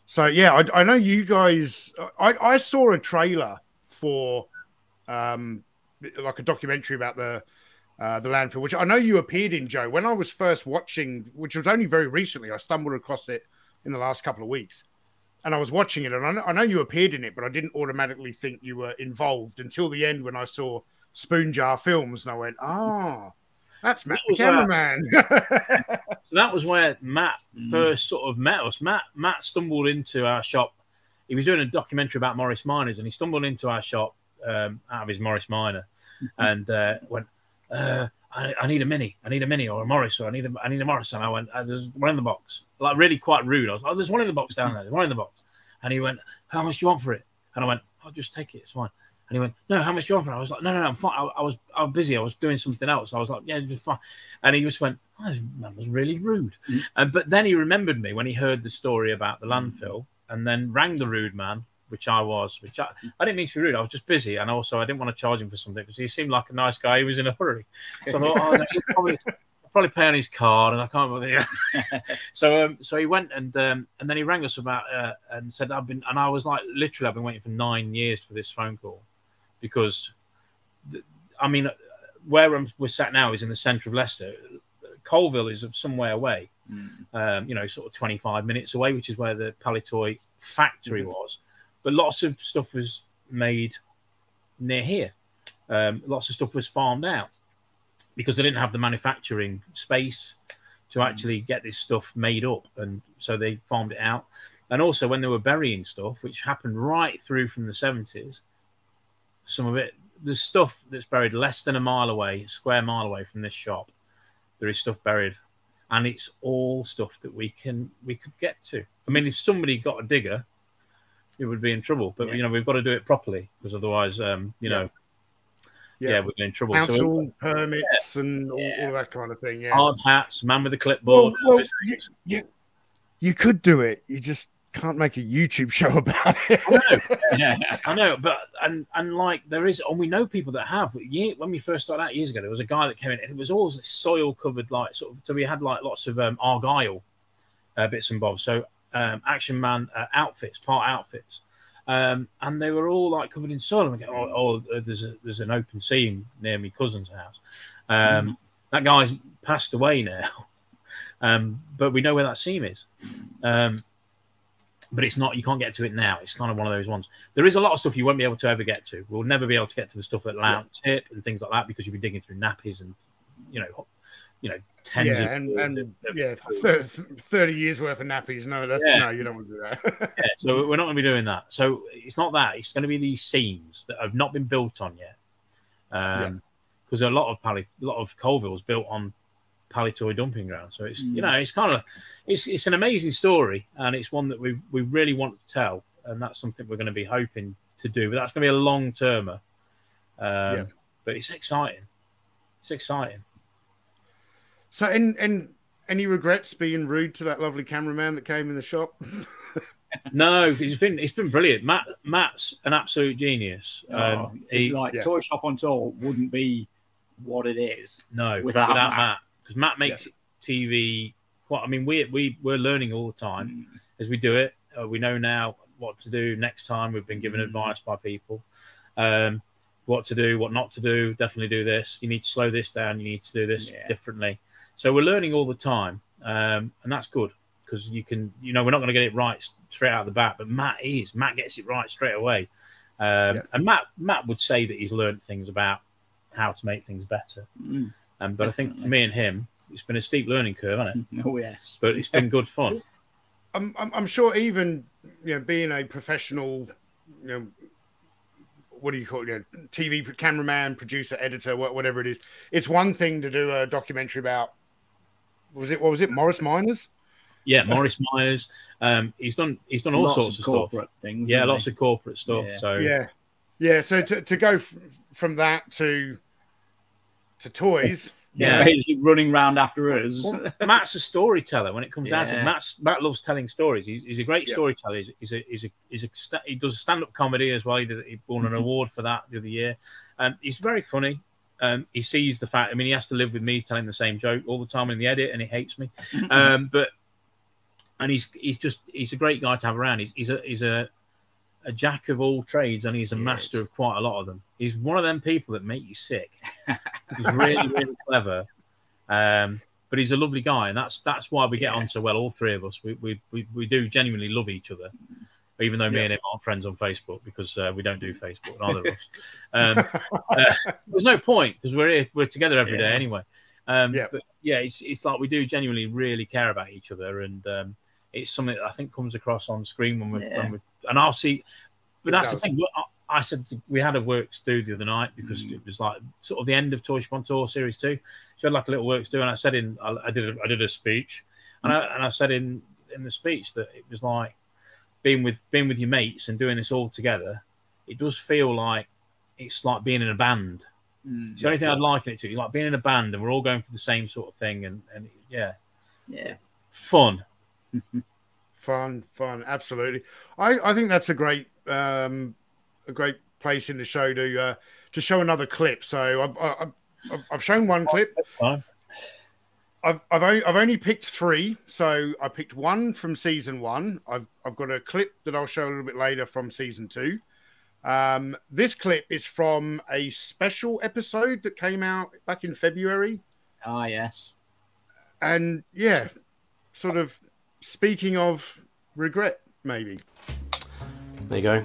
so yeah, I, I know you guys. I, I saw a trailer for um, like a documentary about the uh, the landfill, which I know you appeared in, Joe. When I was first watching, which was only very recently, I stumbled across it in the last couple of weeks, and I was watching it, and I know, I know you appeared in it, but I didn't automatically think you were involved until the end when I saw Spoon Jar Films, and I went, ah. That's Matt, That the was, uh, cameraman. So that was where Matt Mm. first sort of met us. Matt Matt stumbled into our shop. He was doing a documentary about Morris Minors, and he stumbled into our shop um, out of his Morris Minor, and uh, went, uh, I, "I need a mini. I need a mini or a Morris, or I need a I need a Morris." And I went, uh, "There's one in the box." Like really quite rude. I was, "Oh, there's one in the box down hmm. there. There's one in the box." And he went, "How much do you want for it?" And I went, "I'll just take it. It's fine." And he went, "No, how much do you want for it?" I was like, "No, no, no, I'm fine. I, I was I was busy. I was doing something else." I was like, "Yeah, it's fine." And he just went, oh, "This man was really rude." Hmm. And but then he remembered me when he heard the story about the hmm. landfill, and then rang the rude man, which I was. Which I, I didn't mean to be rude. I was just busy, and also I didn't want to charge him for something because he seemed like a nice guy. He was in a hurry, so I thought, "Oh, no, he'll probably." I'll Probably pay on his card, and I can't. Bother. so, um, so he went and um, and then he rang us about uh, and said I've been and I was like, literally, I've been waiting for nine years for this phone call because, the, I mean, where I'm, we're sat now is in the centre of Leicester. Coalville is some way away, um, you know, sort of 25 minutes away, which is where the Palitoy factory was. But lots of stuff was made near here. Um, lots of stuff was farmed out because they didn't have the manufacturing space to actually get this stuff made up. And so they farmed it out. And also, when they were burying stuff, which happened right through from the 70s, some of it, there's stuff that's buried less than a mile away, a square mile away from this shop. There is stuff buried, and it's all stuff that we can we could get to. I mean, if somebody got a digger, it would be in trouble. But Yeah. you know, we've got to do it properly because otherwise, um, you know, yeah, Yeah. we're in trouble. So Council permits and all, Yeah. all that kind of thing. Yeah. hard hats, man with a well, clipboard. well, you, you, you could do it. You just can't make a YouTube show about it. I know, Yeah. I know, but and and like there is, and we know people that have. Yeah, when we first started out years ago, there was a guy that came in, and it was always soil covered, like sort of. So we had like lots of um, argyle uh, bits and bobs. So um, Action Man uh, outfits, part outfits, um, and they were all like covered in soil. And we go, oh, oh there's a there's an open seam near my cousin's house. Um, That guy's passed away now, um, but we know where that seam is. Um, but it's not you can't get to it now. It's kind of one of those ones. There is a lot of stuff you won't be able to ever get to. We'll never be able to get to the stuff at Lounge Tip and things like that because you'll be digging through nappies and you know, you know, tens yeah, of and, and of- yeah, thir- thirty years worth of nappies. No, that's Yeah. no, you don't want to do that. yeah, so we're not going to be doing that. So it's not that. It's going to be these seams that have not been built on yet. Um, because a lot of Pally, a lot of Coalville's built on Palitoy dumping ground. So it's you know it's kind of it's it's an amazing story and it's one that we we really want to tell and that's something we're going to be hoping to do. But that's going to be a long termer. Um, Yeah. But it's exciting. It's exciting. So, and and any regrets being rude to that lovely cameraman that came in the shop? No, he's been it's been brilliant. Matt Matt's an absolute genius. Oh, Um, he, like yeah. Toy Shop on Tour wouldn't be what it is. No, without without, Matt. Matt, because Matt makes TV. Quite, I mean, we we we're learning all the time as we do it. Uh, we know now what to do next time. We've been given Mm. advice by people, um, what to do, what not to do. Definitely do this. You need to slow this down. You need to do this Yeah. differently. So we're learning all the time, um, and that's good because you can, you know, we're not going to get it right straight out of the bat, but Matt is. Matt gets it right straight away, um, Yeah. and Matt Matt would say that he's learned things about how to make things better. Mm. Um, but I think for me and him, it's been a steep learning curve, hasn't it? Oh yes. But it's been good fun. I'm, I'm I'm sure even you know being a professional, you know, what do you call it? You know, TV cameraman, producer, editor, whatever it is. It's one thing to do a documentary about. Was it what was it? Morris Minors. Yeah, Morris Myers. Um, he's done he's done all Lots sorts of of, stuff. corporate things. Yeah, lots they? of corporate stuff. Yeah. So Yeah, yeah. So to, to go f- from that to to toys. yeah, Yeah. basically running round after us. Well, Matt's a storyteller when it comes down to Yeah. it. Matt's, Matt loves telling stories. He's, he's a great Yeah. storyteller. He's, he's a he's a he's a sta- he does stand up comedy as well. He did he won an award for that the other year. Um, he's very funny. Um, he sees the fact. I mean, he has to live with me telling the same joke all the time in the edit, and he hates me. Um, but and he's he's just he's a great guy to have around. He's he's a he's a a jack of all trades, and he's a He master is. of quite a lot of them. He's one of them people that make you sick. He's really really clever, um, but he's a lovely guy, and that's that's why we get Yeah. on so well. All three of us, we we we, we do genuinely love each other. Even though me Yeah. and him aren't friends on Facebook because uh, we don't do Facebook, neither of us. Um, uh, there's no point because we're here, we're together every day Yeah. anyway. Um, Yeah. But yeah, it's it's like we do genuinely really care about each other, and um, it's something that I think comes across on screen when we Yeah. when we and I'll see. But It that's does. the thing. I, I said to, we had a works do the other night because Mm. it was like sort of the end of Toy Shop on Tour series two. She had like a little works do, and I said in I, I did a, I did a speech, and I and I said in in the speech that it was like being with being with your mates and doing this all together. It does feel like it's like being in a band. Mm. It's the only thing I'd liken it to. It's like being in a band and we're all going for the same sort of thing, and and yeah, Yeah. fun. Fun, fun, absolutely. I, I think that's a great um, a great place in the show to uh, to show another clip. So I've I've, I've- I've shown one clip. Fine. I've I've only, I've only picked three. So I picked one from season one. I've I've got a clip that I'll show a little bit later from season two. Um, this clip is from a special episode that came out back in February. Ah, yes. And yeah, sort of speaking of regret, maybe. There you go.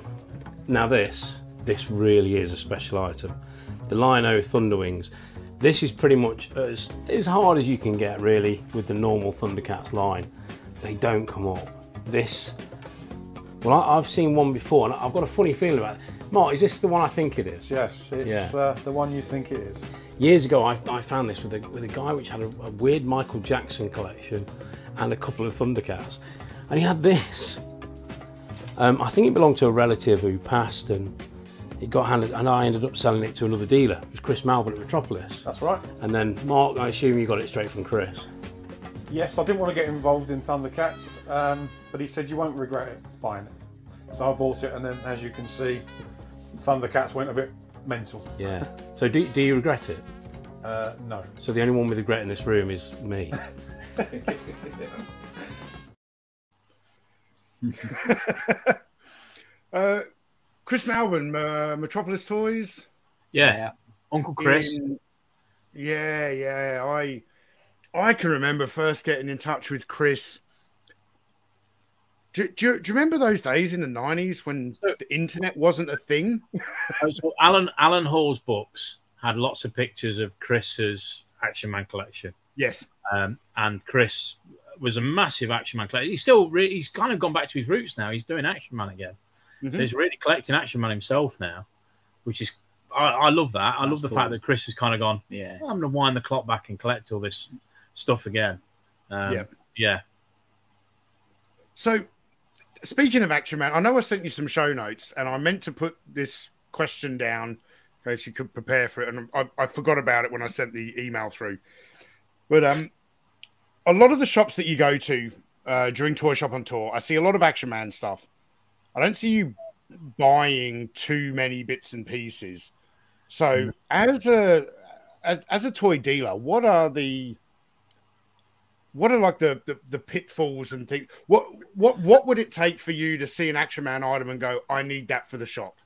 Now this, this really is a special item. The Lino Thunderwings. This is pretty much as, as hard as you can get really with the normal Thundercats line. They don't come up. This, well I, I've seen one before and I've got a funny feeling about it. Mark, is this the one I think it is? Yes, it's Yeah. uh, the one you think it is. Years ago, I, I found this with a, with a guy which had a, a weird Michael Jackson collection and a couple of Thundercats. And he had this. Um, I think it belonged to a relative who passed and it got handed, and I ended up selling it to another dealer. It was Chris Malvern at Metropolis. That's right. And then, Mark, I assume you got it straight from Chris. Yes, I didn't want to get involved in Thundercats, um, but he said you won't regret it buying it. So I bought it, and then as you can see, Thundercats went a bit mental. Yeah. So, do, do you regret it? Uh, no. So, the only one with regret in this room is me. Uh, Chris Malvern, uh, Metropolis Toys. Yeah, Uncle Chris. In- yeah, yeah. I I can remember first getting in touch with Chris. Do, do, you- do you remember those days in the nineties when the internet wasn't a thing? Oh, so Alan Alan Hall's books had lots of pictures of Chris's Action Man collection. Yes. Um, and Chris was a massive Action Man collector. He's still re- he's kind of gone back to his roots now. He's doing Action Man again. Mhm. So he's really collecting Action Man himself now, which is I, I love that. I love the cool. fact that Chris has kind of gone. Yeah. "Oh, I'm to wind the clock back and collect all this stuff again. Um, Yeah. yeah. So, speaking of Action Man, I know I sent you some show notes, and I meant to put this question down so you could prepare for it, and I, I forgot about it when I sent the email through. But um, a lot of the shops that you go to uh, during Toy Shop on Tour, I see a lot of Action Man stuff. I don't see you buying too many bits and pieces. So, as a as, as a toy dealer, what are the what are like the, the the pitfalls and things? What what what would it take for you to see an Action Man item and go, I need that for the shop?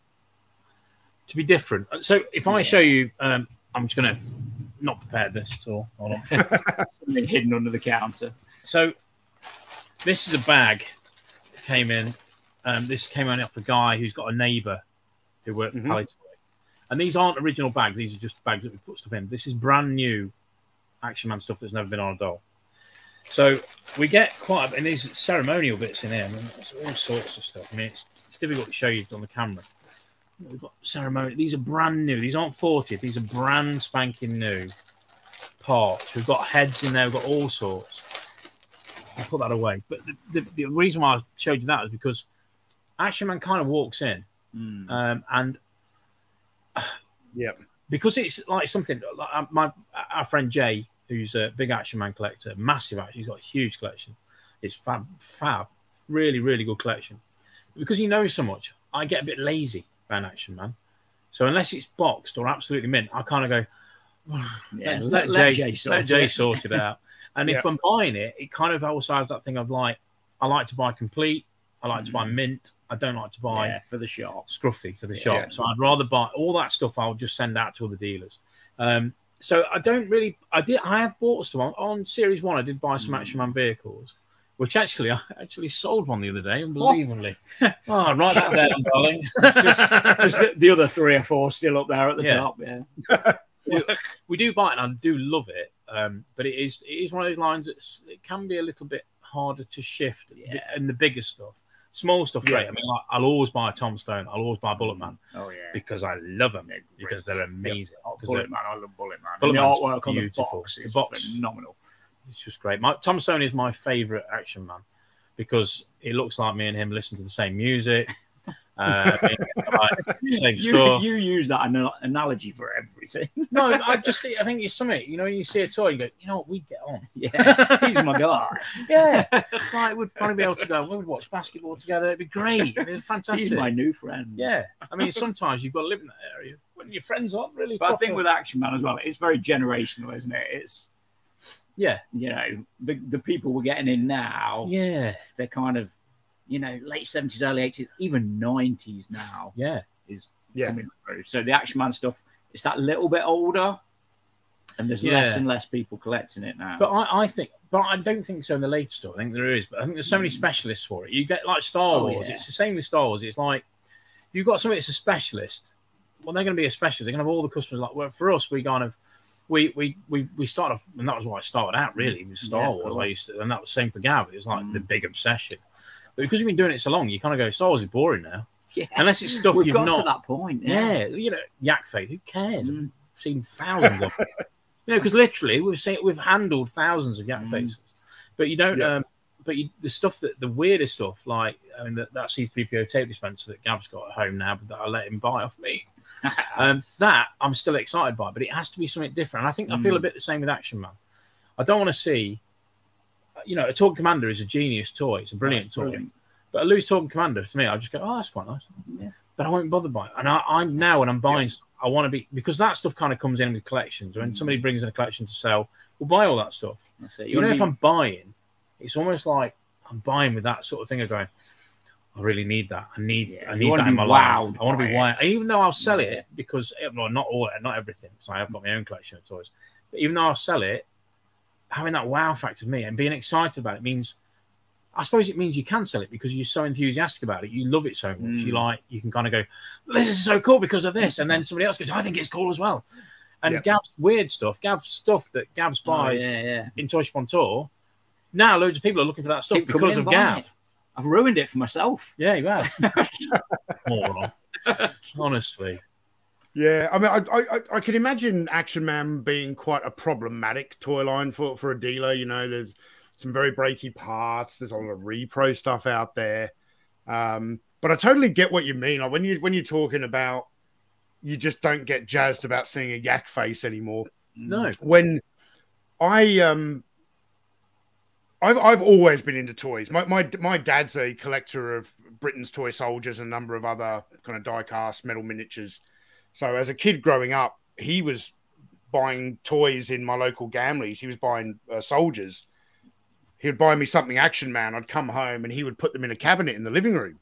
To be different. So if I show you, um, I'm just going to not prepare this at all. Hold on. Something hidden under the counter. So this is a bag that came in. Um, this came only off a guy who's got a neighbour who worked for Mhm. Palitoy. And these aren't original bags. These are just bags that we put stuff in. This is brand new Action Man stuff that's never been on a doll. So we get quite a and these ceremonial bits in here. I mean, all sorts of stuff. I mean, it's, it's difficult to show you on the camera. We've got ceremony. These are brand new. These aren't 40. These are brand spanking new parts. We've got heads in there. We've got all sorts. I'll put that away. But the, the, the reason why I showed you that is because Action Man kind of walks in, Mm. um, and yeah, because it's like something like uh, my our friend Jay, who's a big Action Man collector, massive action. He's got a huge collection. It's fab, fab, really, really good collection. Because he knows so much, I get a bit lazy about Action Man. So unless it's boxed or absolutely mint, I kind of go, Yeah, let, let- let Jay, Jay sort let Jay it. sort it out. And if I'm buying it, it kind of also has that thing of like, I like to buy complete. I like to buy mint. I don't like to buy Yeah, for the shop. scruffy for the Yeah. shop. So I'd rather buy all that stuff. I'll just send out to other dealers. Um, so I don't really. I did. I have bought some on, on Series One. I did buy some Action Man vehicles, which actually I actually sold one the other day. Unbelievably. oh, write that down, darling. It's just, just the, the other three or four still up there at the Yeah. top. Yeah. we, we do buy it, and I do love it. um, but it is it is one of those lines that it can be a little bit harder to shift Yeah. and the bigger stuff. Small stuff, Yeah. great. I mean, like, I'll always buy a Tom Stone. I'll always buy Bullet Man Oh yeah. because I love them because they're amazing. Oh, 'Cause Bullet they're- Man, I love Bullet Man. Bullet the Man's artwork on the box The is box- phenomenal. It's just great. My, Tom Stone is my favorite action man because it looks like me and him listen to the same music, uh, same You, stuff. you use that ana- analogy for everything. No, I just think- I think it's something. You know, you see a toy, you go, you know what, we'd get on. Yeah, he's my guy. Yeah, like we'd probably be able to go. We would watch basketball together. It'd be great. It'd be fantastic. He's my new friend. Yeah, I mean, sometimes you've got to live in that area when your friends aren't really. But I think with Action Man as well, it's very generational, isn't it? It's yeah, you know the the people we're getting in now. yeah, they're kind of you know late seventies, early eighties, even nineties now yeah. is Yeah. coming through. So the Action Man stuff, it's that little bit older, and there's less and less people collecting it now. But I, I think, but I don't think so in the latest stuff. I think there is, but I think there's so many specialists for it. You get like Star Oh, Wars. yeah. It's the same with Star Wars. It's like you've got somebody that's a specialist. Well, they're going to be a specialist. They're going to have all the customers. Like well, for us, we kind of we we we we started off, and that was why I started out. Really, with Star Yeah, Wars. cool. I used to, and that was the same for Gav. It was like Mm. the big obsession. But because you've been doing it so long, you kind of go, Star Wars is boring now. yeah. Unless it's stuff We've you've got not. to that point. Yeah. Yeah. you know, yak face. Who cares? Mm. I've seen thousands of them. You know, because literally we've seen we've handled thousands of yak Mm. faces, but you don't. Yeah. Um, but you, the stuff that the weirdest stuff, like I mean, that, that C3PO tape dispenser that Gav's got at home now, but that I let him buy off me. um, that I'm still excited by, but it has to be something different. And I think I feel a Mm. bit the same with Action Man. I don't want to see, you know, a Talking Commander is a genius toy. It's a brilliant toy. brilliant. But a loose Talking Commander for me, I just go, oh, that's quite nice. Yeah. But I won't bother buying. it. And I, I'm now when I'm buying, stuff, I want to be because that stuff kind of comes in with collections. When mm. somebody brings in a collection to sell, we'll buy all that stuff. That's it. You know, wanna if I'm buying, it's almost like I'm buying with that sort of thing of going. I really need that. I need. Yeah, I need that in be my life. I want to be wild. Even though I'll sell Yeah. it because well, not all, not everything. So I have got my own collection of toys. But even though I'll sell it, having that wow factor of me and being excited about it means. I suppose it means you can sell it because you're so enthusiastic about it. You love it so much. Mm. You like. You can kind of go, "This is so cool because of this," and then somebody else goes, "I think it's cool as well." And Yeah. Gav's weird stuff, Gav's stuff that Gav's Oh, buys yeah, yeah. in Toy Shop on tour. Now loads of people are looking for that stuff Keep because of Gav. it. I've ruined it for myself. Yeah, you have. Moron. Honestly. Yeah, I mean, I, I I- imagine Action Man being quite a problematic toy line for for a dealer. You know, there's some very breaky parts. There's a lot of repro stuff out there. Um, but I totally get what you mean. Like when you when you're talking about, you just don't get jazzed about seeing a yak face anymore. No. When I um. I've, I've always been into toys. My, my my dad's a collector of Britains toy soldiers and a number of other kind of die cast metal miniatures. So as a kid growing up, he was buying toys in my local Gamleys. He was buying uh, soldiers. He would buy me something Action Man. I'd come home and he would put them in a cabinet in the living room.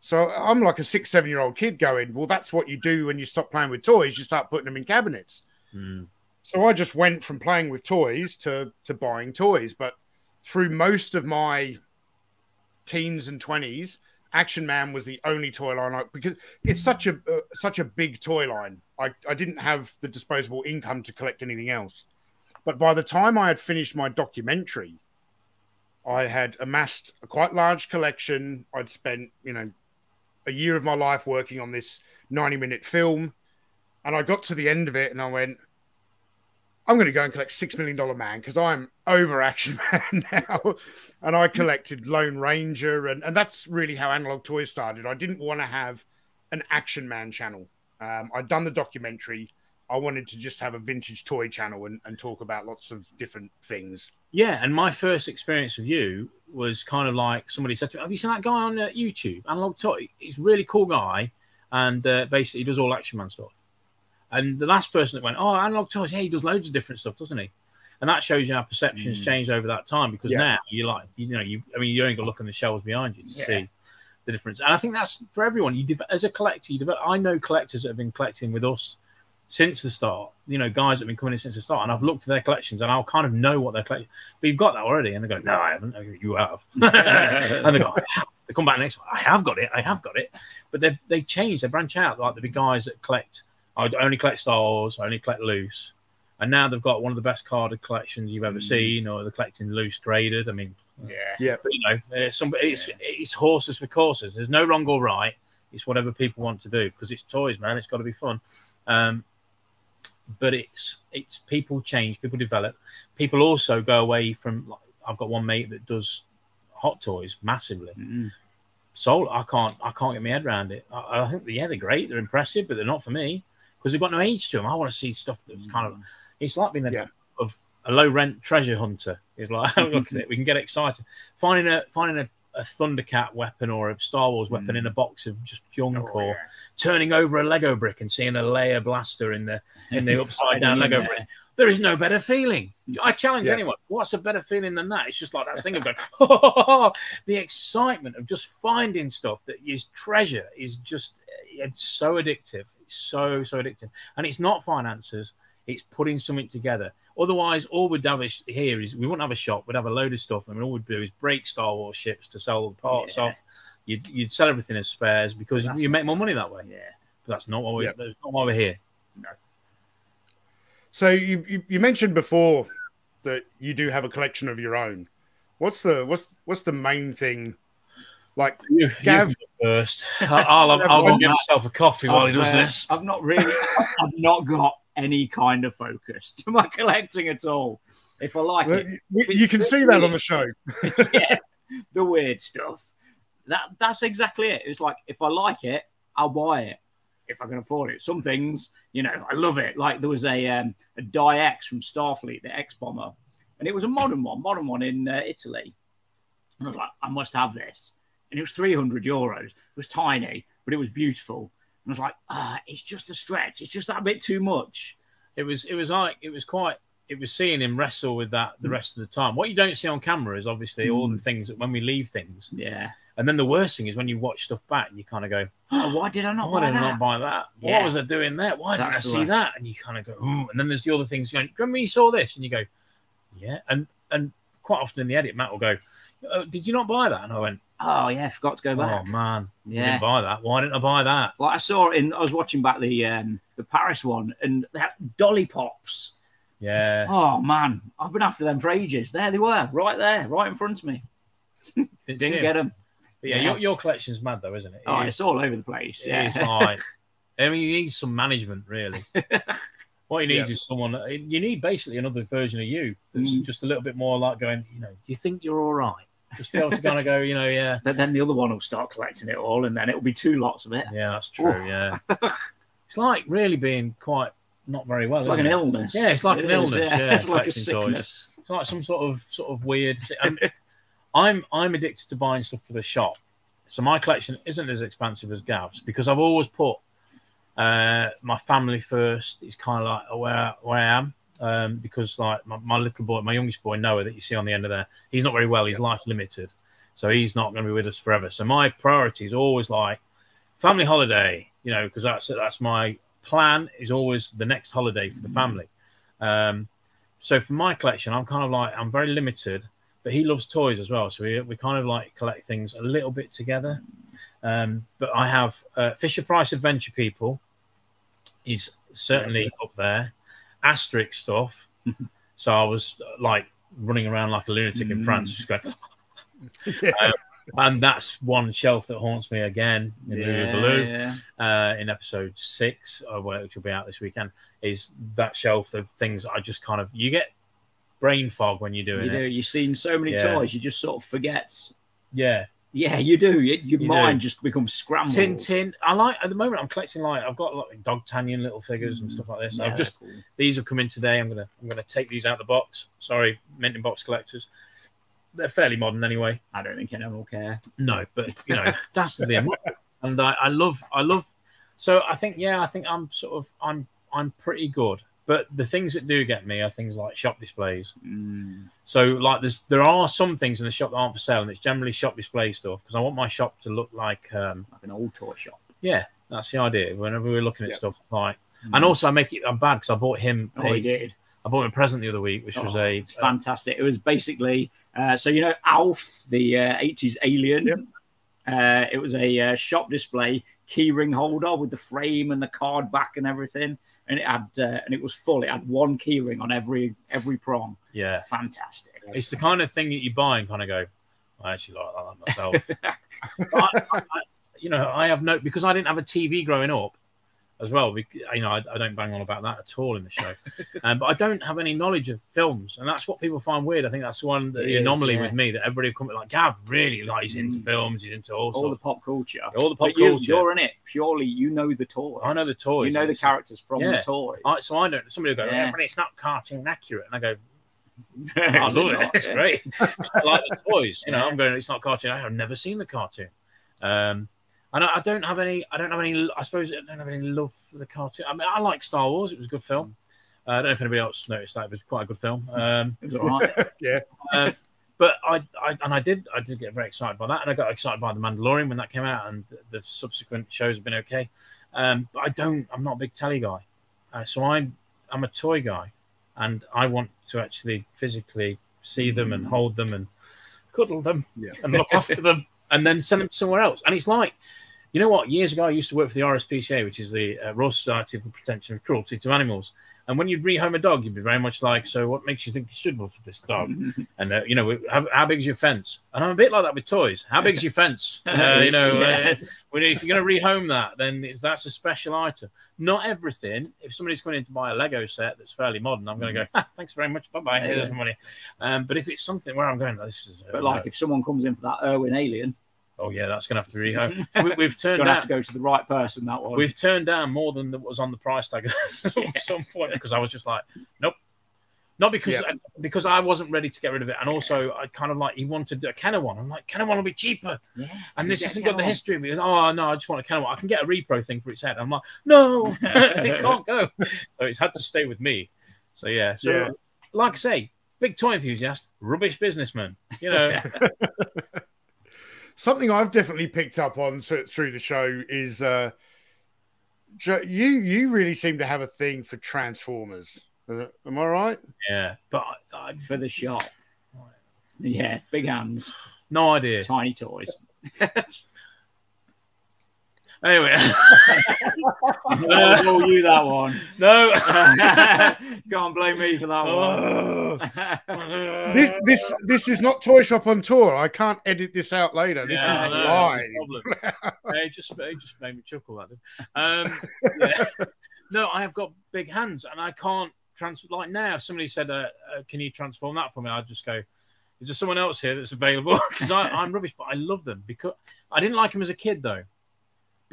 So I'm like a six, seven year old kid going, well, that's what you do when you stop playing with toys. You start putting them in cabinets. Mm. So I just went from playing with toys to to buying toys. But through most of my teens and twenties, Action Man was the only toy line I, because it's such a uh, such a big toy line. I, I didn't have the disposable income to collect anything else. But by the time I had finished my documentary, I had amassed a quite large collection. I'd spent, you know, a year of my life working on this 90 minute film. And I got to the end of it and I went, I'm going to go and collect Six Million Dollar Man because I'm over Action Man now. and I collected Lone Ranger. And, and that's really how Analog Toys started. I didn't want to have an Action Man channel. Um, I'd done the documentary. I wanted to just have a vintage toy channel and, and talk about lots of different things. Yeah, and my first experience with you was kind of like somebody said to me, Have you seen that guy on uh, YouTube? Analog Toy. He's a really cool guy and uh, basically does all Action Man stuff. And the last person that went, Oh, Analog Toys, yeah, he does loads of different stuff, doesn't he? And that shows you how perceptions Mm. changed over that time because Yeah. now you're like, you know, you, I mean, you only got to look on the shelves behind you to Yeah. see the difference. And I think that's for everyone. You, as a collector, you develop, I know collectors that have been collecting with us since the start. You know, guys that have been coming in since the start, and I've looked at their collections, and I'll kind of know what they're collecting. But you've got that already, and they go, "No, I haven't." I go, you have, and they go. They come back next. I have got it. I have got it. But they they change. They branch out. Like the big guys that collect. I only collect Star Wars. I only collect loose. and now they've got one of the best carded collections you've ever seen, or they're collecting loose graded. I mean, Yeah. Yeah. but, you know, it's some it's it's horses for courses. There's no wrong or right. It's whatever people want to do because it's toys, man. It's got to be fun. Um, but it's it's people change, people develop. People also go away from. Like, I've got one mate that does hot toys massively. Mm. Soul, I can't I can't get my head around it. I, I think yeah they're great, they're impressive, but they're not for me because they've got no age to them. I want to see stuff that's kind of. Mm. It's like being a, Yeah. of a low rent treasure hunter. It's like look at it, we can get excited finding a finding a, a Thundercat weapon or a Star Wars weapon in a mm. box of just junk, Oh, or yeah. turning over a Lego brick and seeing a layer blaster in the in the upside down Lego there. brick. There is no better feeling. I challenge Yeah. anyone. What's a better feeling than that? It's just like that thing of going, the excitement of just finding stuff that is treasure is just it's so addictive. It's so so addictive, and it's not finances. It's putting something together. Otherwise, all we'd have is, here is we wouldn't have a shop. We'd have a load of stuff, and all we'd do is break Star Wars ships to sell the parts Yeah. off. You'd, you'd sell everything as spares because That's- you make more money that way. Yeah. But that's not why we. Yeah. That's not why we're here. No. So you, you you mentioned before that you do have a collection of your own. What's the what's what's the main thing? Like You, Gav- you first. I'll, I'll, I'll go get myself a coffee while he I've, does uh, this. I've not really, I've not got any kind of focus to my collecting at all. If I like well, it, you, you can see that on the show. yeah, the weird stuff. That that's exactly it. It's like if I like it, I'll buy it if I can afford it. Some things, you know, I love it. Like there was a um, a Dai-X from Starfleet, the X bomber, and it was a modern one, modern one in uh, Italy. And I was like, I must have this. And it was 300 euros. It was tiny, but it was beautiful. And I was like, ah, it's just a stretch. It's just that bit too much. It was it was like it was quite it was seeing him wrestle with that the mm. rest of the time. What you don't see on camera is obviously all the mm. things that when we leave things. Yeah. And then the worst thing is when you watch stuff back and you kind of go, Oh, why did I not why buy did I that? not buy that? Yeah. What was I doing there? Why didn't I see way. that? And you kind of go, Ooh. and then there's the other things going, remember you saw this? And you go, yeah. And and quite often in the edit, Matt will go, oh, did you not buy that? And I went, Oh, yeah, forgot to go back. oh man, I Yeah. didn't buy that. Why didn't I buy that? Like I saw it in, I was watching back the um, the Paris one, and they had Dolly Pops. Yeah. Oh man, I've been after them for ages. There they were, right there, right in front of me. Didn't, Didn't get them. But yeah, Yeah. Your, your collection's mad though, isn't it? Oh, It it's all over the place. it Yeah, is like, I mean, you need some management, really. What you need Yeah. is someone. You need basically another version of you that's Mm. just a little bit more like going. You know, you think you're all right. Just be able to kind of go. You know, yeah, but then the other one will start collecting it all, and then it'll be two lots of it. yeah, that's true. Oof. Yeah, it's like really being quite not very well. It's like an it? illness. Yeah, it's like It an is, illness. Yeah, it's like a collecting toys. sickness. It's like some sort of sort of weird. I'm, I'm I'm addicted to buying stuff for the shop, so my collection isn't as expansive as Gav's because I've always put uh, my family first. It's kind of like where where I am um, because like my, my little boy, my youngest boy Noah that you see on the end of there, he's not very well. He's life limited, so he's not going to be with us forever. So my priority is always like family holiday, you know, because that's that's my plan. Is always the next holiday for the family. Um, so for my collection, I'm kind of like I'm very limited, but he loves toys as well. So we, we kind of like collect things a little bit together. Um, but I have uh, Fisher Price Adventure People is certainly up there. Asterix stuff. so I was like running around like a lunatic in France, just going. Um, and that's one shelf that haunts me again in Lulu Baloo yeah. uh, in episode six, uh, which will be out this weekend, is that shelf of things I just kind of you get brain fog when you're doing You do. it. You've seen so many Yeah. toys, you just sort of forget. Yeah, Yeah, you do. Your, your You mind do. just becomes scrambled. Tintin. I like at the moment. I'm collecting like I've got like Dogtanian little figures and stuff like this. Yeah, I've just cool. these have come in today. I'm gonna I'm gonna take these out of the box. Sorry, mint in box collectors. They're fairly modern anyway. I don't think anyone will care. No, but you know that's the thing. And I, I love I love. So I think yeah, I think I'm sort of I'm I'm pretty good. But the things that do get me are things like shop displays. Mm. So like there's there are some things in the shop that aren't for sale, and it's generally shop display stuff because I want my shop to look like um Like an old toy shop. yeah, that's the idea. Whenever we're looking at Yeah. stuff like, and also I make it I'm bad because I bought him Mm. Oh, a- he did. I bought him a present the other week, which was Oh, a it's fantastic. It was basically uh, so you know Alf, the uh, 80s alien. Yep. Uh, it was a uh, shop display keyring holder with the frame and the card back and everything. And it had uh, and it was full. It had one keyring on every every prong. Yeah, fantastic. It's the kind of thing that you buy and kind of go, I actually like that myself. I, I, you know, I have no because I didn't have a TV growing up as well. Because, you know, I, I, don't bang on about that at all in the show, um, but I don't have any knowledge of films, and that's what people find weird. I think that's one the anomaly yeah. with me that everybody come like Gav really like he's into mm. films, he's into all, all the pop culture, all the pop but culture. You, are in it purely. You know the toys. I know the toys. You know the characters from yeah. the toys. I, so I don't. Somebody will go, yeah. but it's not cartoon accurate, and I go. I love it. It's great. I like the toys. You know, I'm going. It's not cartoon. I've never seen the cartoon. Um, and I, I, don't have any. I don't have any. I suppose I don't have any love for the cartoon. I mean, I like Star Wars. It was a good film. Uh, I don't know if anybody else noticed that. It was quite a good film. Um, it was all right. yeah. Uh, but I, I, and I did, I did get very excited by that, and I got excited by the Mandalorian when that came out, and the, the subsequent shows have been okay. Um, but I don't. I'm not a big telly guy, uh, so I'm, I'm a toy guy, and I want to actually physically see them and hold them and cuddle them yeah. and look after them, and then send them somewhere else. And it's like you know what? Years ago, I used to work for the RSPCA, which is the uh, Royal Society for the Protection of Cruelty to Animals. And when you'd rehome a dog, you'd be very much like, "So, what makes you think you're suitable for this dog?" and uh, you know, how, how big is your fence? And I'm a bit like that with toys. How big is your fence? Uh, you know, yes. uh, if you're going to rehome that, then that's a special item. Not everything. If somebody's coming in to buy a Lego set that's fairly modern, I'm going to go, "Thanks very much, bye bye, here's my money." Um, but if it's something where I'm going, "This is," but like if someone comes in for that Irwin Alien, Oh yeah, that's going to have to be rehome. we, have turned going down, to have to go to the right person. That one. We've turned down more than that was on the price tag at some point because I was just like, nope. Not because Yeah. I, because I wasn't ready to get rid of it, and also I kind of like he wanted a Kenner one. I'm like Kenner one will be cheaper, yeah. and this hasn't got the history. Because oh no, I just want a Kenner one. I can get a repro thing for its head. I'm like, no, it can't go. So it's had to stay with me. So yeah, so Yeah. like I say, big toy enthusiast, rubbish businessman. You know, Something I've definitely picked up on through the show is uh, you you really seem to have a thing for Transformers. Uh, am I right? yeah, but I, I, for the shop. Yeah, big hands, no idea. tiny toys. Anyway, oh, you that one. no. Can't blame me for that one. This this this is not Toy Shop on tour. I can't edit this out later. This Yeah, is know, live. that's problem. it just it just made me chuckle that did. Um, yeah. no, I have got big hands and I can't transfer. Like now, if somebody said, uh, uh, "Can you transform that for me?" I'd just go. Is there someone else here that's available? Because I'm rubbish, but I love them because I didn't like them as a kid though,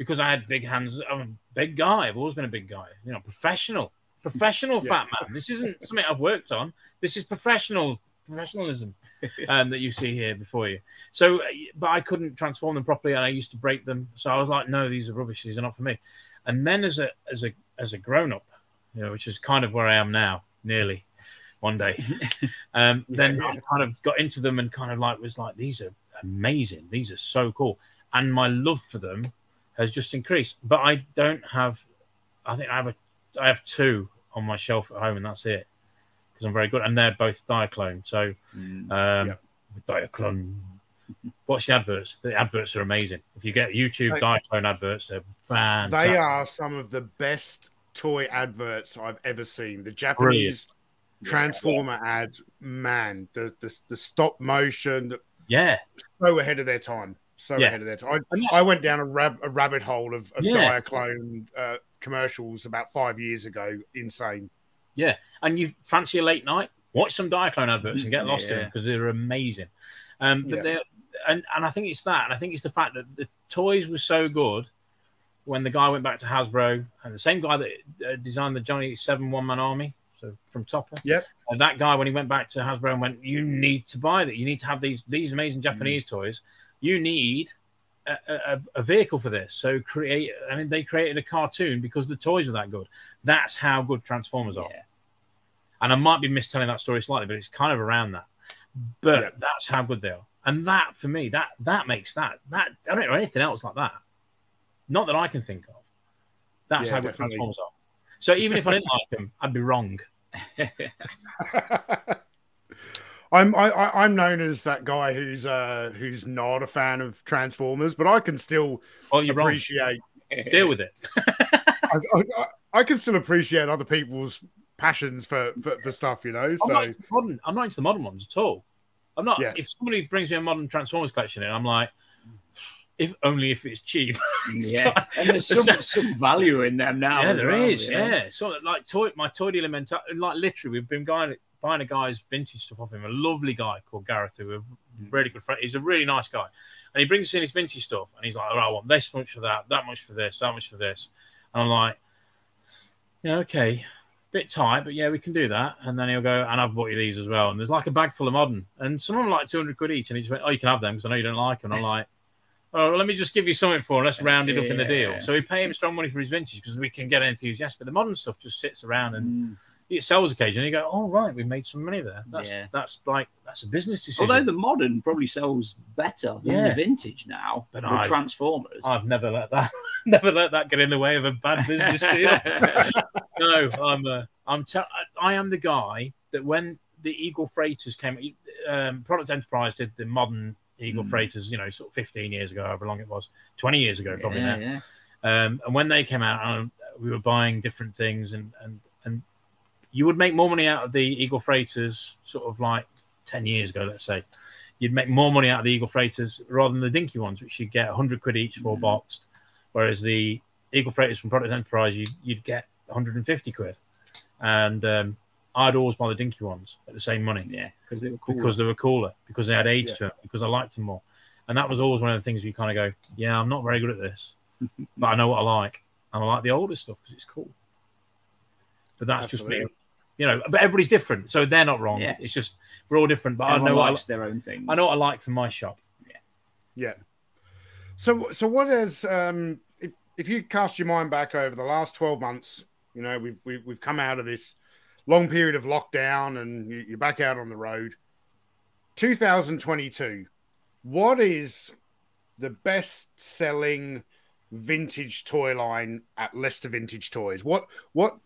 because I had big hands. I'm a big guy. I've always been a big guy. You know, professional, professional fat man. This isn't something I've worked on. This is professional professionalism um, that you see here before you. So, uh, but I couldn't transform them properly, and I used to break them. So I was like, no, these are rubbish. These are not for me. And then as a as a as a grown up, you know, which is kind of where I am now, nearly one day. Um, then I kind of got into them and kind of like was like, these are amazing. These are so cool, and my love for them has just increased. But I don't have. I think I have a. I have two on my shelf at home, and that's it. Because I'm very good, and they're both Diaclone. So, um, Yeah. Diaclone. Watch the adverts. The adverts are amazing. If you get YouTube They- Diaclone adverts, they're fantastic. They are some of the best toy adverts I've ever seen. The Japanese Transformer ads, man, the, the the stop motion, Yeah, so ahead of their time. So Yeah. ahead of their time. I, I went down a, rab- a rabbit hole of, of Yeah. Diaclone uh, commercials about five years ago. Insane. Yeah, and you fancy a late night? Watch some Diaclone adverts and get lost in them because they're amazing. Um, but Yeah. they're and and I think it's that, and I think it's the fact that the toys were so good when the guy went back to Hasbro, and the same guy that uh, designed the Johnny Seven One Man Army, so from Topper. Yep. And that guy when he went back to Hasbro and went, you need to buy that. You need to have these these amazing Japanese toys. You need. A, a, a vehicle for this, so create. I mean, they created a cartoon because the toys were that good. That's how good Transformers are. Yeah. And I might be mistelling that story slightly, but it's kind of around that. But Yeah. that's how good they are. And that for me, that that makes that that I don't know anything else like that. Not that I can think of. That's Yeah, how good definitely. Transformers are. So even if I didn't like them, I'd be wrong. I'm I, I, I'm known as that guy who's uh who's not a fan of Transformers, but I can still Well, you're wrong. appreciate. Deal with it. I, I, I can still appreciate other people's passions for for, for stuff, you know. I'm So not, into modern, I'm not into the modern ones at all. I'm not. Yeah. If somebody brings me a modern Transformers collection in, I'm like, if only if it's cheap. Yeah, and there's some, some value in them now. yeah, as there well, is. Yeah. So like toy, my toy dealer mentality, like literally, we've been buying buying a guy's vintage stuff off him. A lovely guy called Gareth, who a really good friend. He's a really nice guy, and he brings us in his vintage stuff, and he's like, "All right, I want this much for that, that much for this, that much for this," and I'm like, "Yeah, okay." Bit tight, but yeah, we can do that. And then he'll go, and I've bought you these as well. And there's like a bag full of modern, and some of them like 200 quid each. And he just went, Oh, you can have them because I know you don't like them. And I'm like, Oh, well, let me just give you something for, and let's round it up in the deal. So we pay him strong money for his vintage because we can get enthusiastic. But the modern stuff just sits around and Mm. It sells occasionally. You go, oh right, we made some money there. That's Yeah. that's like that's a business decision. Although the modern probably sells better than Yeah. the vintage now But I- Transformers. I've never let that never let that get in the way of a bad business deal. no, I'm uh, I'm te- I am the guy that when the Eagle freighters came, um, Product Enterprise did the modern Eagle Mm. freighters, you know, sort of 15 years ago, however long it was, 20 years ago probably yeah, now. yeah. Um, and when they came out, um, we were buying different things, and and and you would make more money out of the Eagle freighters, sort of like ten years ago, let's say. You'd make more money out of the Eagle freighters rather than the dinky ones, which you'd get 100 quid each for boxed, whereas the Eagle freighters from Product Enterprise, you'd, you'd get 150 quid. And um, I'd always buy the dinky ones at the same money Yeah, because they were cool. because they were cooler, because they had age Yeah. to them, because I liked them more. And that was always one of the things we kind of go, yeah, I'm not very good at this, but I know what I like. And I like the older stuff because it's cool. But that's just me. You know, but everybody's different. So they're not wrong. Yeah. It's just we're all different. But Everyone I know what I, likes their own things. I know what I like from my shop. Yeah. Yeah. So, so what is um, if if you cast your mind back over the last twelve months, you know, we've we've, we've come out of this long period of lockdown, and you, you're back out on the road. 2022. What is the best selling vintage toy line at Leicester Vintage Toys? What what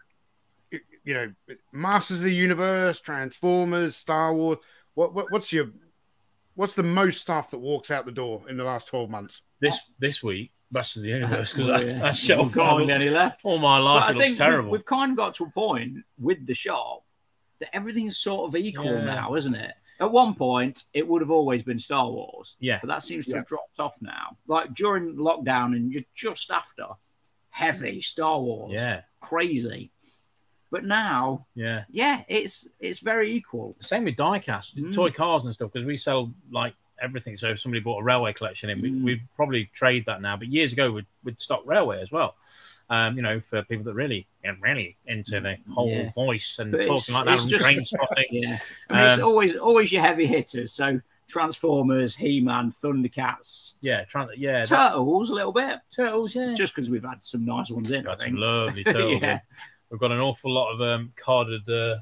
you know, Masters of the Universe, Transformers, Star Wars. What, what what's your what's the most stuff that walks out the door in the last 12 months? This this week, Masters of the Universe, because Well, that, yeah. that shelf We've got hardly any left. all my But life I it looks think terrible. We've, we've kind of got to a point with the shop that everything's sort of equal Yeah. now, isn't it? At one point, it would have always been Star Wars. Yeah. But that seems to Yeah. have dropped off now. Like during lockdown and ju- just after, heavy Star Wars. yeah, Crazy. But now, yeah. yeah, it's it's very equal. Same with diecast, Mm. toy cars and stuff, because we sell like everything. So if somebody bought a railway collection in, we, Mm. we'd probably trade that now. But years ago, we'd, we'd stock railway as well. Um, you know, for people that really, yeah, really into the whole Yeah. voice and But talking like that and just- train spotting. Yeah. I mean, it's Um, always always your heavy hitters. So Transformers, He Man, Thundercats, yeah, to, yeah, that- Turtles a little bit, turtles, yeah. just because we've had some nice ones in. I got some think. lovely turtles. Yeah. We've got an awful lot of um, carded uh,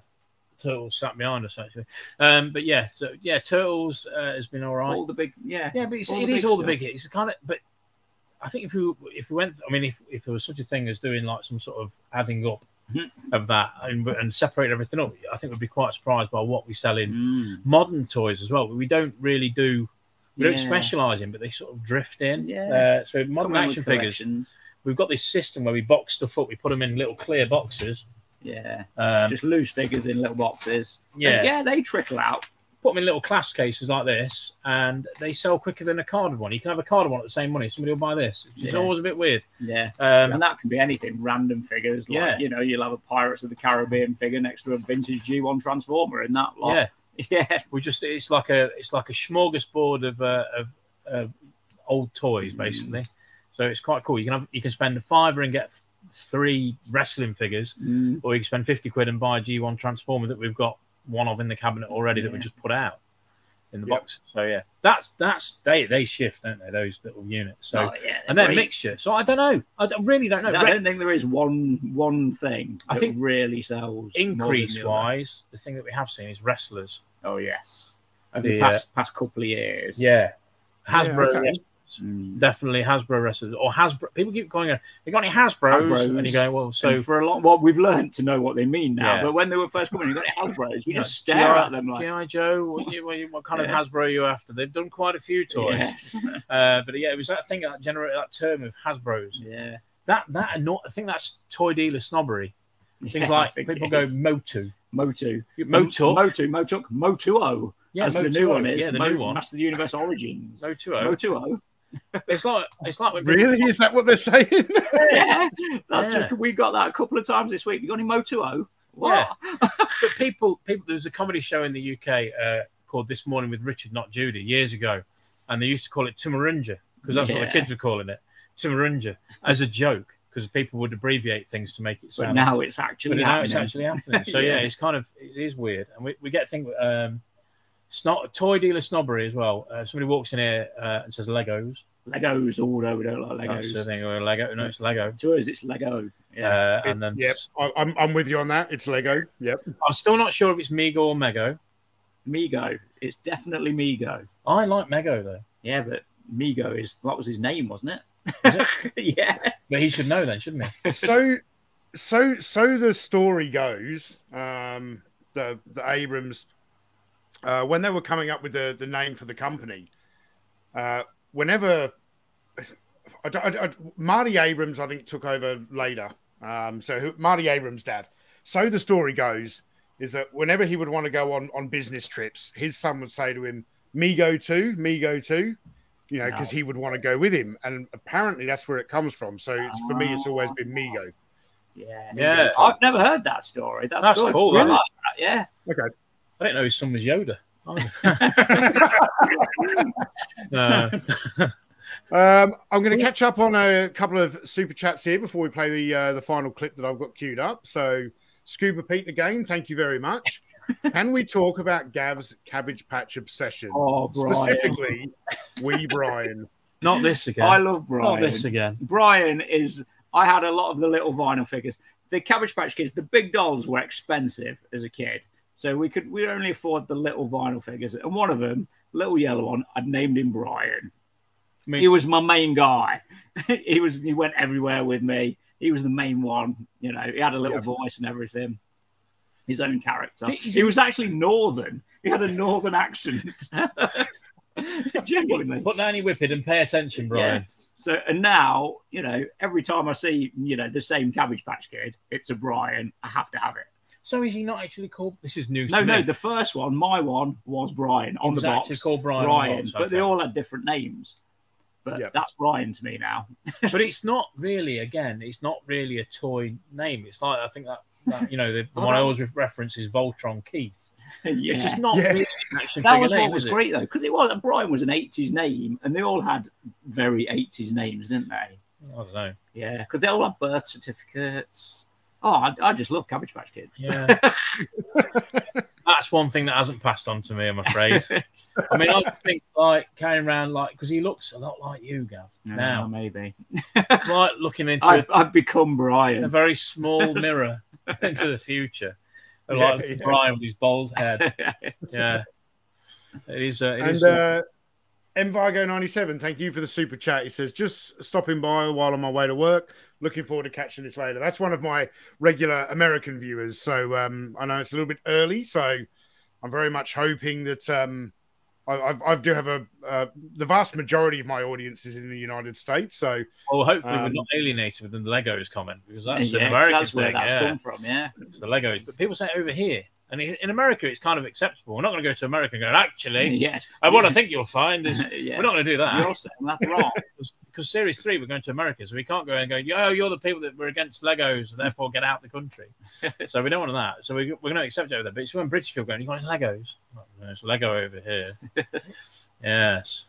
turtles sat behind us actually. Um, but yeah, so yeah, turtles uh, has been all right. All the big, yeah, Yeah, but it's, all it is all the big hits. It's kind of, but I think if we if we went, I mean, if if there was such a thing as doing like some sort of adding up Mhm. of that and, and separate everything up, I think we'd be quite surprised by what we sell in Mm. modern toys as well. We don't really do. We don't specialize in, but they sort of drift in. Yeah. Uh, so modern action figures. We've got this system where we box stuff up. We put them in little clear boxes. Yeah, Um, just loose figures in little boxes. Yeah. And yeah, they trickle out. put them in little class cases like this, and they sell quicker than a carded one. You can have a carded one at the same money. Somebody will buy this. It's Yeah. always a bit weird. Yeah, Um, and that can be anything. Random figures, like Yeah. you know, you'll have a Pirates of the Caribbean figure next to a vintage G1 Transformer, in that lot. yeah, yeah, we just it's like a it's like a smorgasbord of uh, of, of old toys Mm. Basically. So it's quite cool. You can have you can spend a fiver and get three wrestling figures, Mm. or you can spend fifty quid and buy a G1 Transformer that we've got one of in the cabinet already that we just put out in the Yeah. box. So yeah, that's that's they they shift, don't they? Those little units. So Oh, yeah, and then great. mixture. So I don't know. I don't- really don't know. I Re- don't think there is one one thing. I that think really sells more than increase wise, the thing that we have seen is wrestlers. Oh yes, over The, the past past couple of years. Yeah, Hasbro. Yeah, okay. Mm. Definitely Hasbro wrestlers or Hasbro. People keep going, "You got any Hasbros?" Hasbros. And you go, "Well, So so for a lot, well, we've learned to know what they mean now. Yeah. But when they were first coming, you got any Hasbro's. You just stare GI at them like, GI Joe. What, you, what, what kind Yeah. of Hasbro are you after? They've done quite a few toys, yes, uh, but yeah, it was that thing that generated that term of Hasbro's. yeah. that that I think that's toy dealer snobbery. Things like people go is. Motu, Motu, Motu, Motu, Motuk, Motuo. Yeah, as the Motuo, new one is. yeah, the Mo- new one. Master of the Universe Origins. Motu. Motuo. It's like it's like when Really? Is that what they're saying? yeah, that's Yeah. just we got that a couple of times this week. You got any Motuo? What? Yeah. but people, people, there was a comedy show in the UK uh, called This Morning with Richard, Not Judy, years ago, and they used to call it Tumarunja because that's what the kids were calling it, Tumarunja, as a joke because people would abbreviate things to make it But now it's actually but now it's happening. actually happening. So yeah. Yeah. it's kind of it is weird, and we, we get things. Um, snot toy dealer snobbery as well. Uh, somebody walks in here uh, and says Legos. Legos, although we don't like That's the Legos. thing. Or Lego. No, it's Lego. To us, it's Lego. Yeah. Uh, and then Yep, I, I'm, I'm with you on that. It's Lego. Yep. I'm still not sure if it's Mego or Mego. Migo. It's definitely Migo. I like Mego though. Yeah, but Migo is what was his name, wasn't it? Is it? yeah. But he should know then, shouldn't he? so so so the story goes um the the abrams uh when they were coming up with the the name for the company uh whenever I, don't- I, marty abrams i think took over later um so who, marty abrams dad so the story goes is that whenever he would want to go on on business trips his son would say to him me go too me go too you know because No. he would want to go with him and apparently that's where it comes from so it's, for me it's always been migo Yeah. Yeah. I've never heard that story. That's, That's good. cool, I like that, Yeah. okay I didn't know his son was Yoda. no. Um, I'm going to catch up on a couple of super chats here before we play the uh, the final clip that I've got queued up. So, Scuba Pete again, thank you very much. Can we talk about Gav's Cabbage Patch obsession? Oh, Brian. Specifically, we Brian. Not this again. I love Brian. Not this again. Brian is. I had a lot of the little vinyl figures. The Cabbage Patch Kids, the big dolls were expensive as a kid, so we could we only afford the little vinyl figures. And one of them, little yellow one, I'd named him Brian. I mean- he was my main guy. he was. He went everywhere with me. He was the main one. You know, he had a little Yeah. voice and everything. His own character. He he- was actually northern. He had a northern accent. Genuinely. Put down your whippet and pay attention, Brian. So and now, you know, every time I see, you know, the same Cabbage Patch Kid, it's a Brian. I have to have it. So is he not actually called? This is news No, to no, me. the first one, my one, was Brian on was the box. actually called Brian on the Brian, box, but they all had different names. But Yeah. that's Brian to me now. but it's not really. Again, it's not really a toy name. It's like I think that, that you know the, the one I always reference is Voltron Keith. yeah. It's just not Yeah. really an action that figure was name, what was is it? great though, because it was Brian was an 80s name, and they all had very 80s names, didn't they? I don't know. Yeah, because they all had birth certificates. Oh, I, I just love Cabbage Patch Kids. Yeah. That's one thing that hasn't passed on to me, I'm afraid. I mean, I think like carrying around like because he looks a lot like you, Gav. Yeah, Now, maybe like looking into I've, a, I've become Brian. a very small mirror into the future, Yeah, like yeah. Brian with his bald head. Yeah, it is. Uh, it And is, uh, Mvargo97, thank you for the super chat. He says, just stopping by while on my way to work. Looking forward to catching this later. That's one of my regular American viewers. So um, I know it's a little bit early. So I'm very much hoping that um, I, I've, I do have a uh, the vast majority of my audience is in the United States. So well, hopefully we're um, not alienated within the Legos comment because that's Yeah, an 'cause American that's where thing. that's yeah. come from. Yeah, It's the Legos, but people say it over here, and in America it's kind of acceptable. We're not going to go to America and go. Actually, yes. I what I think you'll find is Yes. we're not going to do that. You're saying that's wrong. because series three we're going to America, so we can't go and go. Yo, you're the people that were against Legos, and therefore get out the country. so we don't want that. So we, we're going to accept it over there. But it's when British people going, you got any Legos? Well, There's Lego over here. yes.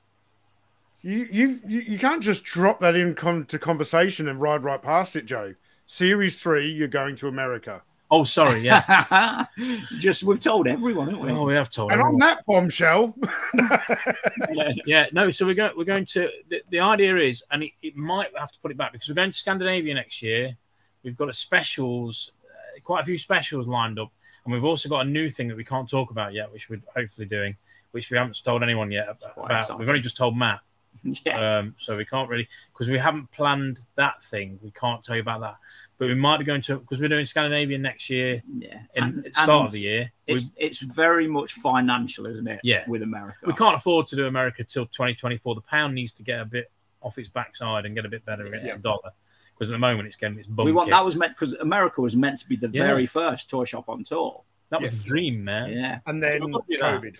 you, you, you you can't just drop that in con- to conversation and ride right past it, Joe. Series three, you're going to America. Oh, sorry. Yeah. Just we've told everyone, haven't we? oh, we have told. And on that bombshell, yeah, no. So we're going. We're going to. The, the idea is, and it, it might have to put it back because we're going to Scandinavia next year. We've got a specials, uh, quite a few specials lined up, and we've also got a new thing that we can't talk about yet, which we're hopefully doing, which we haven't told anyone yet about. Quite about. exciting. We've only just told Matt, yeah. um, so we can't really because we haven't planned that thing. We can't tell you about that, but we might be going to because we're doing Scandinavia next year yeah. in And- at the start of the year. We, It's it's very much financial, isn't it? Yeah. With America, we can't afford to do America till 2024. The pound needs to get a bit off its backside and get a bit better against Yeah. the dollar Because at the moment it's getting its bum we want kicked. that was meant because America was meant to be the Yeah. very first toy shop on tour. That was Yes. the dream, man. Yeah, And then I've got to do that. COVID.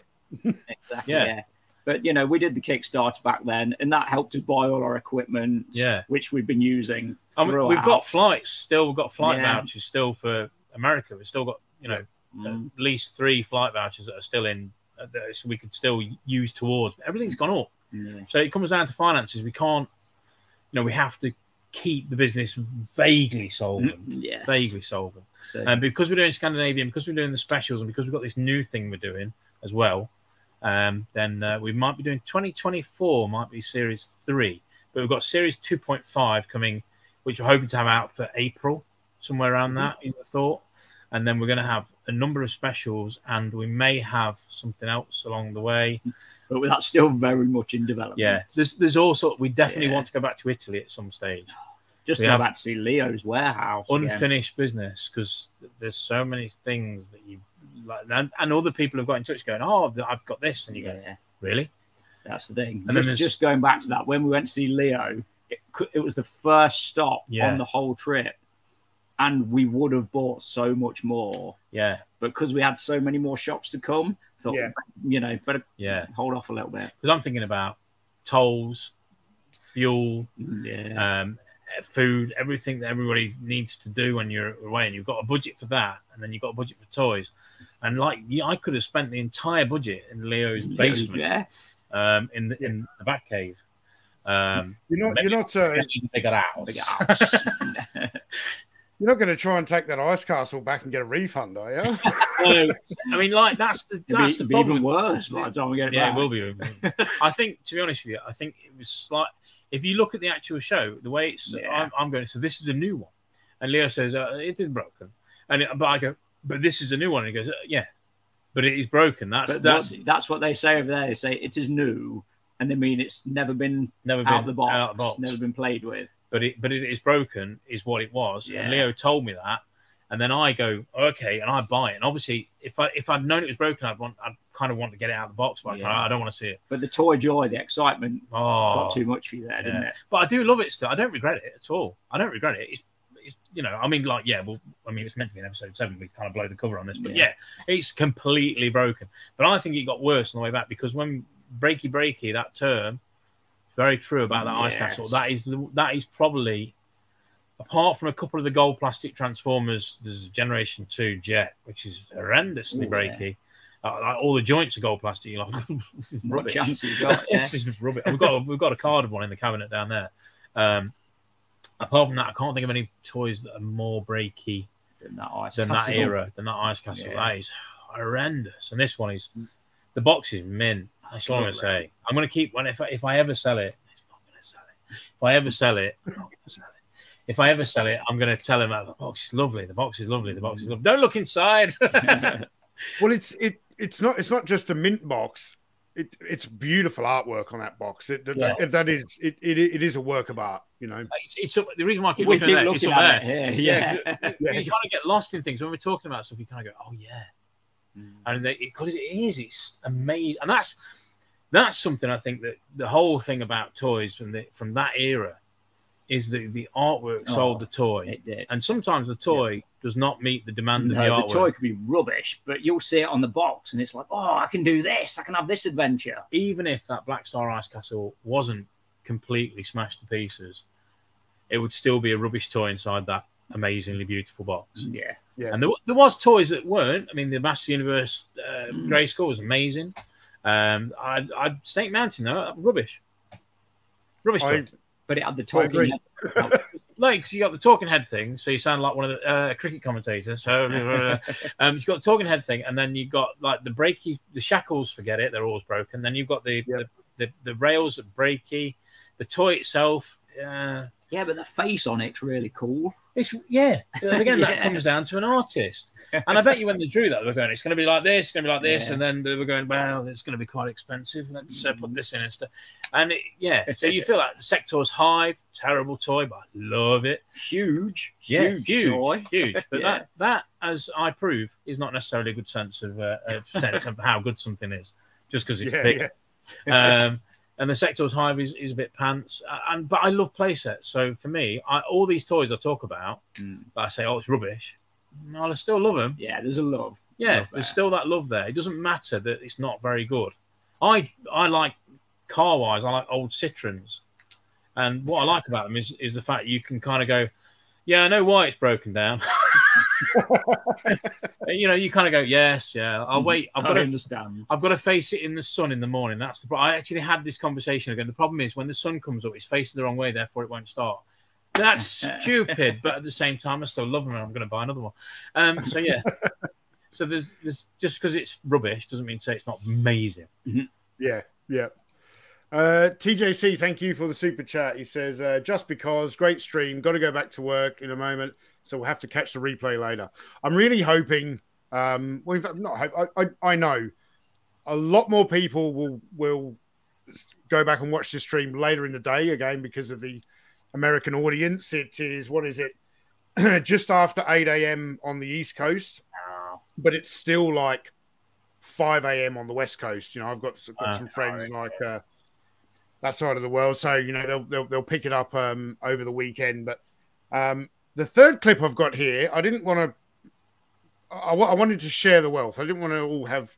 exactly. Yeah. Yeah. But you know, we did the Kickstarter back then, and that helped us buy all our equipment. Yeah. which we've been using. We've got flights still. We've got flight Yeah. vouchers still for America. We've still got you know Mm. at least three flight vouchers that are still in uh, that we could still use towards. But Everything's gone up, Yeah. so it comes down to finances. We can't, you know, we have to keep the business vaguely solvent, Mm, yes. vaguely solvent. So- And because we're doing Scandinavian, because we're doing the specials, and because we've got this new thing we're doing as well, um, then uh, we might be doing 2024, might be series three, but we've got series 2.5 coming, which we're hoping to have out for April, somewhere around Mm-hmm. that, you would have thought. And then we're going to have a number of specials, and we may have something else along the way. but that's still very much in development. Yeah, there's there's also we definitely Yeah. want to go back to Italy at some stage. just We go back to see Leo's warehouse. again. unfinished business because there's so many things that you like, and, and other people have got in touch going, "Oh, I've got this," and you go, Yeah, "Really?" that's the thing. And then just, there's- just going back to that, when we went to see Leo, it, it was the first stop Yeah. on the whole trip, and we would have bought so much more, Yeah, because we had so many more shops to come, thought Yeah. you know better yeah. hold off a little bit. Because I'm thinking about tolls, fuel, Yeah, um, food, everything that everybody needs to do when you're away, and you've got a budget for that, and then you've got a budget for toys, and like yeah, I could have spent the entire budget in Leo's basement, Yeah, um, in the in the back cave. Um, You're not. You're not. Uh, even bigger house. Big house. you're not going to try and take that ice castle back and get a refund, are you? No, I mean, like that's the It'd be, that's the it'd be problem. even worse by the time we get it Yeah, back. it will be. I think, to be honest with you, I think it was like if you look at the actual show, the way it's, Yeah. I'm, I'm going. So this is a new one, and Leo says uh, it is broken, and it, but I go, but this is a new one. And he goes, uh, yeah, but it is broken. That's But that's that's that's what they say over there. They say it is new, and they mean it's never been never been out of the box, out of the box. never been played with. but it but it is broken is what it was. Yeah. And Leo told me that, and then I go okay, and I buy it. And obviously, if I if I'd known it was broken, I'd want I'd kind of want to get it out of the box, but Yeah. I, I don't want to see it. But the toy joy, the excitement, Oh, got too much for you there, didn't it? But I do love it still. I don't regret it at all. I don't regret it. It's, it's you know, I mean, like, yeah, well, I mean, it's meant to be an episode seven. We kind of blow the cover on this, but yeah. Yeah. it's completely broken. But I think it got worse on the way back because when breaky breaky that term, very true about that ice Yes. castle. That is that is probably apart from a couple of the gold plastic transformers. There's a Generation Two jet, which is horrendously Ooh, breaky. Uh, like all the joints are gold plastic. You're like, What rubbish. got? Yeah. this is rubbish. We've got we've got a carded one in the cabinet down there. Um, apart from that, I can't think of any toys that are more breaky Than that ice than that era, than that ice castle. Yeah. That is horrendous. And this one is the box is mint. That's all I'm gonna say. I'm gonna keep one if I, if I ever sell it. I'm not gonna sell it. If I ever sell it, I'm not gonna sell it. If I ever sell it, I'm gonna tell him that the box is lovely. The box is lovely. The box is lovely. Don't look inside. well, it's it. It's not. It's not just a mint box. It, it's beautiful artwork on that box. It, that, Yeah. that is. It, it. It is a work of art. You know. it's, it's up, the reason why I keep We looking keep at looking up at there. it here, yeah. 'cause Yeah. You kind of get lost in things when we're talking about stuff. You kind of go, "Oh yeah," mm. and they, because it is, it's amazing, and that's that's something I think that the whole thing about toys from the from that era is that the artwork sold Oh, the toy, It did. and sometimes the toy does not meet the demand of the artwork. the toy could be rubbish, but you'll see it on the box, and it's like, oh, I can do this. I can have this adventure. Even if that Black Star Ice Castle wasn't completely smashed to pieces, it would still be a rubbish toy inside that amazingly beautiful box. Yeah. Yeah. And there, there was toys that weren't. I mean, the Master Universe uh, Mm. Grayskull was amazing. Um, I'd, I'd Snake Mountain though, rubbish, rubbish. I, toy. But it had the talking. head. Like 'cause you got the talking head thing, so you sound like one of the uh, cricket commentators. So um, you've got the talking head thing, and then you've got like the breaky, the shackles. Forget it; they're always broken. Then you've got the Yep. the, the, the rails at breaky, the toy itself. Uh, yeah, but the face on it's really cool. It's yeah. But Again, that comes down to an artist. And I bet you when they drew that, they were going, it's going to be like this, it's going to be like this, Yeah. and then they were going, well, it's going to be quite expensive. Let's uh, put this in and stuff. And it, yeah, so you feel like the Sectaurs Hyve, terrible toy, but I love it. Huge, Yeah, huge, huge, toy. huge. But Yeah. that, that, as I prove, is not necessarily a good sense of, uh, of sense of how good something is, just because it's yeah, big. yeah. Um, and the Sectaurs Hyve is, is a bit pants. Uh, And but I love playsets, so for me, I, all these toys I talk about, Mm. I say, oh, it's rubbish. No, I still love them. Yeah, there's a love. Yeah, Love there's still that love there. It doesn't matter that it's not very good. I I like car wise, I like old Citroens, and what I like about them is is the fact you can kind of go, yeah, I know why it's broken down. you know, you kind of go, yes, yeah, I'll wait. I've I got to understand. I've got to face it in the sun in the morning. That's the. pro- I actually had this conversation again. The problem is when the sun comes up, it's facing the wrong way, therefore it won't start. That's stupid, but at the same time, I still love them, and I'm going to buy another one. Um, so yeah, so there's, there's just because it's rubbish doesn't mean to say it's not amazing. Yeah, yeah. Uh, TJC, thank you for the super chat. He says, uh, just because, great stream, got to go back to work in a moment, so we'll have to catch the replay later. I'm really hoping, um, well, in fact, not hope, I, I, I know a lot more people will will go back and watch the stream later in the day again because of the American audience. It is, what is it, just after 8 a.m. on the East Coast, but it's still like 5 a.m. on the West Coast. You know, I've got, got Ah, some friends like uh, that side of the world, so you know they'll they'll, they'll pick it up um, over the weekend. But um, the third clip I've got here, I didn't want to. I, I wanted to share the wealth. I didn't want to all have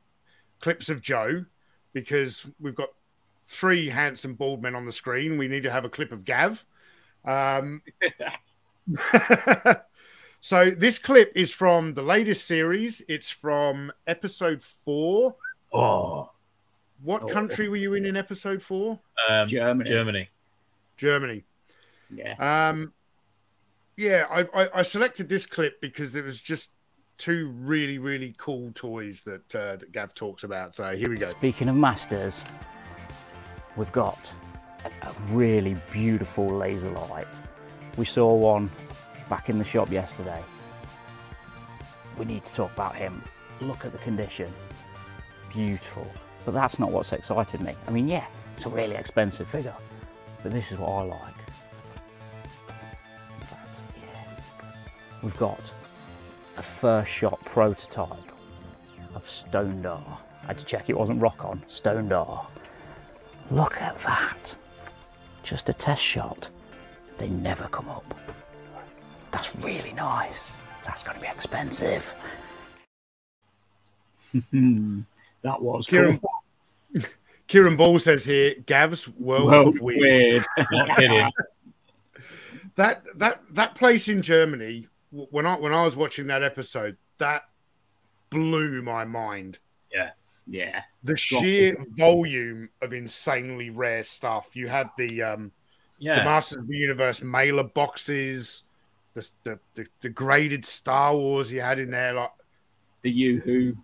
clips of Joe because we've got three handsome bald men on the screen. We need to have a clip of Gav. Um, so this clip is from the latest series. It's from episode four. Oh, What Oh. country were you in in episode four? um, Germany. Germany. Germany. Yeah. Um, yeah, I, I, I selected this clip because it was just two really, really cool toys that, uh, that Gav talks about. So here we go. Speaking of masters, we've got a really beautiful laser light. We saw one back in the shop yesterday. We need to talk about him. Look at the condition. Beautiful. But that's not what's excited me. I mean, yeah, it's a really expensive figure, but this is what I like. We've got a first shot prototype of Stonedar. I had to check it wasn't Rock On, Stonedar. Look at that. Just a test shot. They never come up. That's really nice. That's going to be expensive. that was Kieran, cool. Kieran Ball says here, Gav's World, World of Weird. weird. Not kidding. That that that place in Germany, w- when I when I was watching that episode, that blew my mind. Yeah. Yeah. The sheer volume of insanely rare stuff. You had the um the Yeah. Masters of the Universe mailer boxes, the the, the, the graded Star Wars you had in there, like The Yoo-Hoo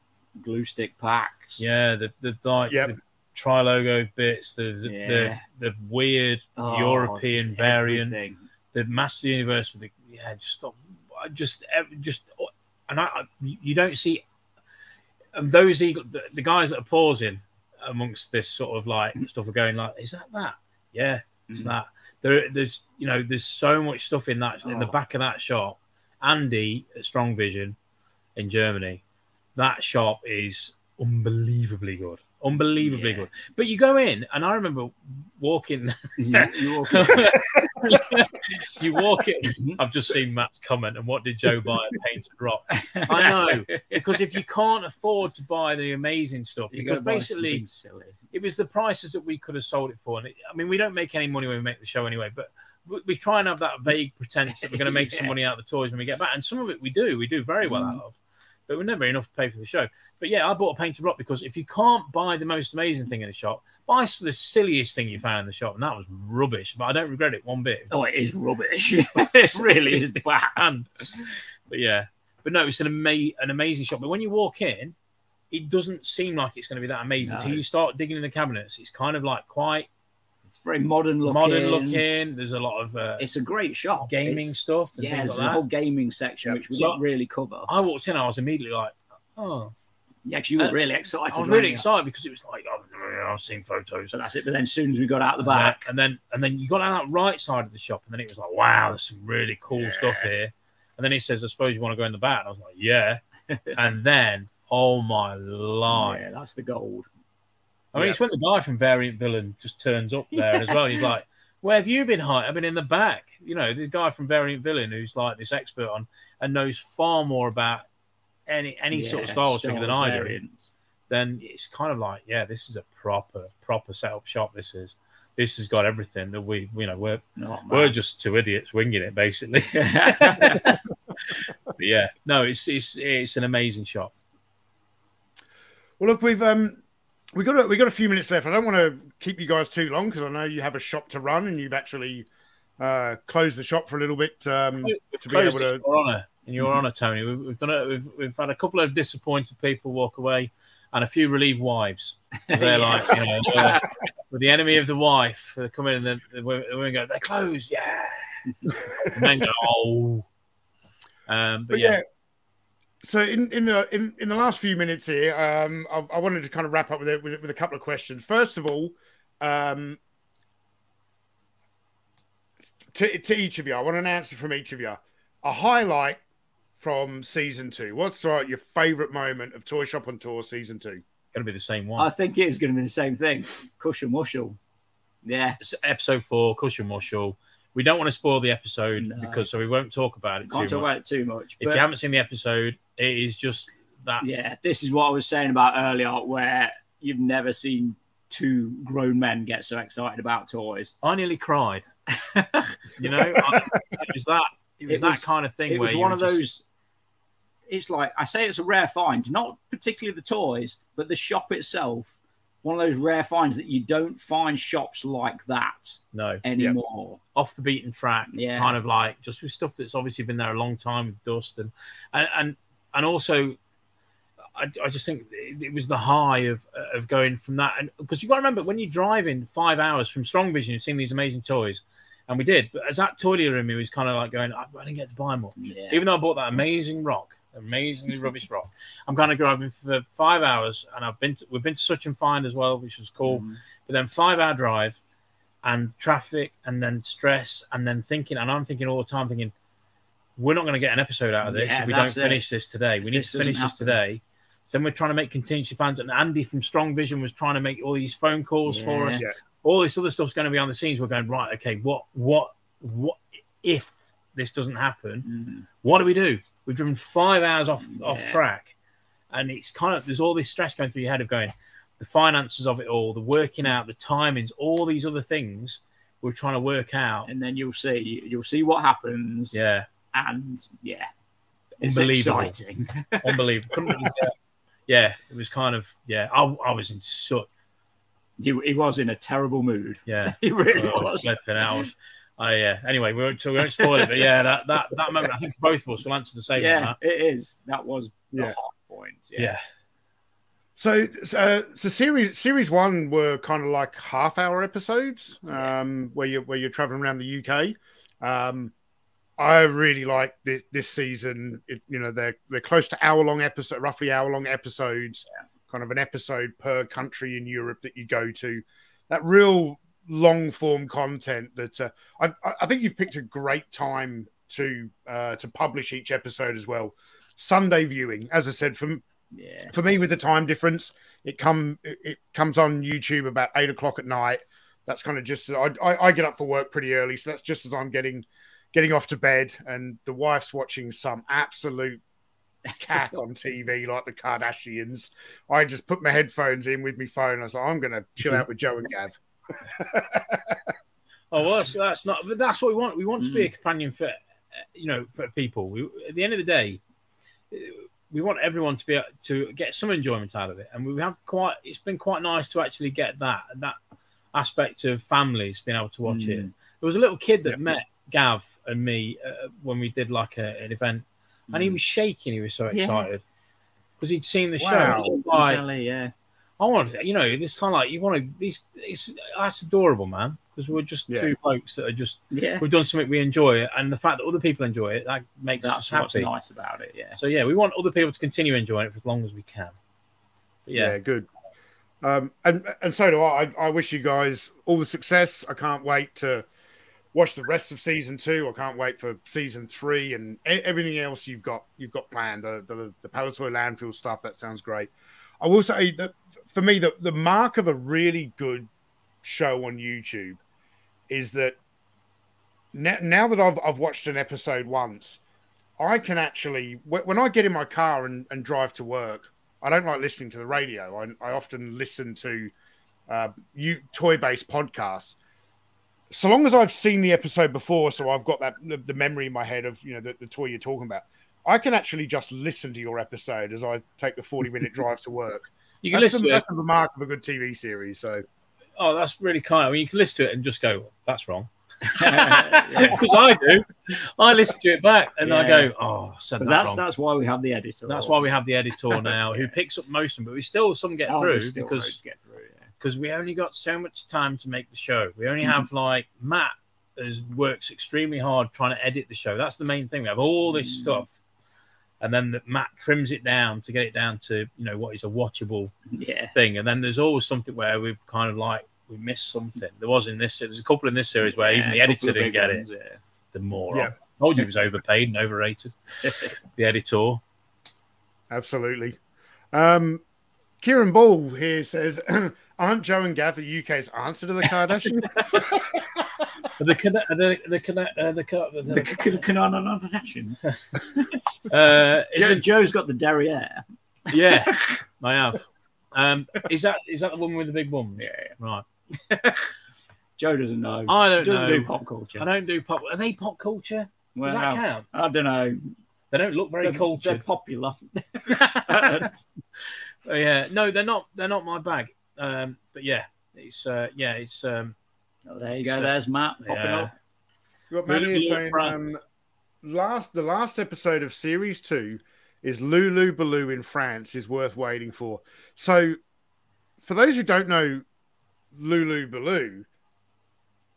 glue stick packs. Yeah, the the like Yep. the tri logo bits, the the, Yeah. the the weird Oh, European just variant, everything. the Master Universe with the yeah, just I just just and I, you don't see and those eagle the, the guys that are pausing amongst this sort of like stuff are going like, is that that? Yeah, it's Mhm. that. There, there's you know, there's so much stuff in that in the Oh. back of that shop. Andy at Strong Vision in Germany, that shop is unbelievably good. Unbelievably Yeah. good. But you go in, and I remember walking. You- you walk you walk in. I've just seen Matt's comment, and what did Joe buy at Painted Rock? I know because if you can't afford to buy the amazing stuff, You because basically silly. it was the prices that we could have sold it for. And it, I mean, we don't make any money when we make the show anyway, but we, try and have that vague pretense that we're going to make some money out of the toys when we get back. And some of it we do, we do very well Mm. out of, but we're never enough to pay for the show. But yeah, I bought a painted rock because if you can't buy the most amazing thing in the shop, buy the silliest thing you found in the shop, and that was rubbish. But I don't regret it one bit. Oh, it is rubbish. it really is bad. And, but yeah, but no, it's an ama- an amazing shop. But when you walk in, it doesn't seem like it's going to be that amazing No. until you start digging in the cabinets. It's kind of like quite It's very modern looking. modern looking. There's a lot of uh, It's a great shop. gaming It's- stuff and Yeah, there's like a whole gaming section Yep. which we So- didn't really cover. I walked in, I was immediately like, oh, Yeah, 'cause you were and really excited. I was really excited because it was like, oh, yeah, I've seen photos. So that's it. But then as soon as we got out the back, and then and then you got on that right side of the shop, and then it was like, wow, there's some really cool stuff here. And then he says, I suppose you want to go in the back. And I was like, yeah. and then, oh my life, yeah, that's the gold. I mean, Yeah. it's when the guy from Variant Villain just turns up there as well. He's like, "Where have you been hiding?" I've been in the back. You know, the guy from Variant Villain who's like this expert on and knows far more about any any sort of Yeah, Star Wars figure Star than Wars I do. Then it's kind of like, yeah, this is a proper proper setup shop. This is. This has got everything that we, you know, we're Not we're bad. just two idiots winging it, basically. but yeah, no, it's it's it's an amazing shop. Well, look, we've um, we got a, we got a few minutes left. I don't want to keep you guys too long because I know you have a shop to run and you've actually uh, closed the shop for a little bit um, to be able to. in your honor, in your honor, Tony. We've, we've done it. We've, we've had a couple of disappointed people walk away, and a few relieved wives. They're like, you know, uh, with the enemy of the wife. They come in and the, the women go, "They're closed, yeah." and then go, "Oh." Um, but, But yeah, yeah. So in in the in, in the last few minutes here, um, I, I wanted to kind of wrap up with it with, with a couple of questions. First of all, um, to to each of you, I want an answer from each of you. A highlight from season two. What's like your favorite moment of Toy Shop on Tour season two? gonna be the same one. I think it is going to be the same thing. Cushion mushel. Yeah. It's episode four, Cushion Mushel. We don't want to spoil the episode No. because so we won't talk about it Can't too talk much. about it too much. If you haven't seen the episode, it is just that. yeah, this is what I was saying about earlier, where you've never seen two grown men get so excited about toys. I nearly cried. you know, I, it was that. It was It that kind of thing. It was one of just- those. It's like I say, it's a rare find. Not particularly the toys, but the shop itself. One of those rare finds that you don't find shops like that No, anymore. off the beaten track. Yeah. kind of like just with stuff that's obviously been there a long time with dust and and and, and also. I, I just think it, was the high of of going from that, and because you got to remember when you're driving five hours from Strong Vision, you've seen these amazing toys, and we did. But as that toy dealer in me was kind of like going, I, I didn't get to buy much, Yeah. even though I bought that amazing rock, amazingly rubbish rock. I'm kind of driving for five hours, and I've been to, we've been to Such and Find as well, which was cool. Mm. But then five hour drive, and traffic, and then stress, and then thinking, and I'm thinking all the time, thinking, we're not going to get an episode out of this Yeah, if we don't that's it. finish this today. We need This to finish doesn't this today. So then we're trying to make contingency plans, and Andy from Strong Vision was trying to make all these phone calls for us. Yeah. All this other stuff's going to be on the scenes. We're going right. Okay, what, what, what if this doesn't happen? Mm. What do we do? We've driven five hours off off track, and it's kind of there's all this stress going through your head of going, the finances of it all, the working out, the timings, all these other things we're trying to work out. And then you'll see, you'll see what happens. Yeah, And yeah, it's Unbelievable. exciting. unbelievable. Yeah. yeah, it was kind of yeah. I, I was in such he, he was in a terrible mood. yeah. He really Oh, was. flipping out. I yeah. Anyway, we won't, so we won't spoil it, but yeah, that that that moment, I think both of us will answer the same. Yeah, that. it is. That was the Yeah. hot point. yeah. So, so, so series series one were kind of like half hour episodes, um, where you where you're traveling around the UK. Um, I really like this this season. It, you know, they're they're close to hour long episode, roughly hour long episodes, kind of an episode per country in Europe that you go to. That real long form content that uh, I, I think you've picked a great time to uh, to publish each episode as well. Sunday viewing, as I said, from Yeah. for me with the time difference it come it, it comes on youtube about eight o'clock at night that's kind of just I, I i get up for work pretty early so that's just as i'm getting getting off to bed and the wife's watching some absolute cack on tv like the kardashians i just put my headphones in with my phone i was like i'm gonna chill out with joe and gav Oh, well, that's, that's not. But that's what we want. We want to be a Mm. companion for, uh, you know, for people. We, at the end of the day, uh, we want everyone to be able to get some enjoyment out of it, and we have quite. It's been quite nice to actually get that that aspect of families being able to watch it. Mm. There was a little kid that Yeah. met Gav and me uh, when we did like a, an event, and he was shaking. He was so excited because he'd seen the Wow. show. It like, yeah. I want, you know, this kind of like you want to. These, it's that's adorable, man. Because we're just Yeah. two blokes that are just Yeah. we've done something we enjoy, and the fact that other people enjoy it that makes That's us what's happy. nice about it. Yeah. So yeah, we want other people to continue enjoying it for as long as we can. But yeah, yeah, good um and and so do I. I i wish you guys all the success i can't wait to watch the rest of season two i can't wait for season three and everything else you've got you've got planned the the, the Palitoy landfill stuff that sounds great I will say that for me, the, the mark of a really good show on YouTube is that now, now that I've, I've watched an episode once, I can actually, when I get in my car and, and drive to work, I don't like listening to the radio. I, I often listen to uh, you toy based podcasts. So long as I've seen the episode before, so I've got that the, the memory in my head of you know the, the toy you're talking about, I can actually just listen to your episode as I take the 40 minute drive to work. You can that's listen the, to it. that's the mark of a good TV series. So Oh, that's really kind. I mean, you can listen to it and just go, "That's wrong," because I do. I listen to it back and I go, "Oh, I said that that's wrong." that's why we have the editor. That's why we have the editor now, who picks up most of them, but we still some get Oh, through because get through. Yeah. because we only got so much time to make the show. We only Mhm. have like Matt has works extremely hard trying to edit the show. That's the main thing. We have all this Mm. stuff, and then the, Matt trims it down to get it down to you know what is a watchable Yeah. thing. And then there's always something where we've kind of like we missed something. There was in this. There's a couple in this series where even the editor didn't get ones, it. yeah. The moron. Yeah. Told you he was overpaid and overrated. the editor. Absolutely. Um, Kieran Ball here says, "Aren't Joe and Gav the UK's answer to the Kardashians?" The Kana- the the uh, the Ka- the, The Kardashians. uh, Joe, Joe's got the derriere. yeah, I have. Um, is that is that the woman with the big bum? Yeah, right. Joe doesn't know. I don't doesn't know. do pop culture. I don't do pop. Are they pop culture? Well, Does that count? I don't know. They don't look very They're, cultured. they're popular. Yeah, no, they're not. They're not my bag. Um, but yeah, it's uh, yeah, it's um, Oh, there you go. So- There's Matt popping yeah. up. You got Manny Lulu is saying um, last the last episode of series two is Lulu Berlu in France is worth waiting for. So, for those who don't know Lulu Berlu,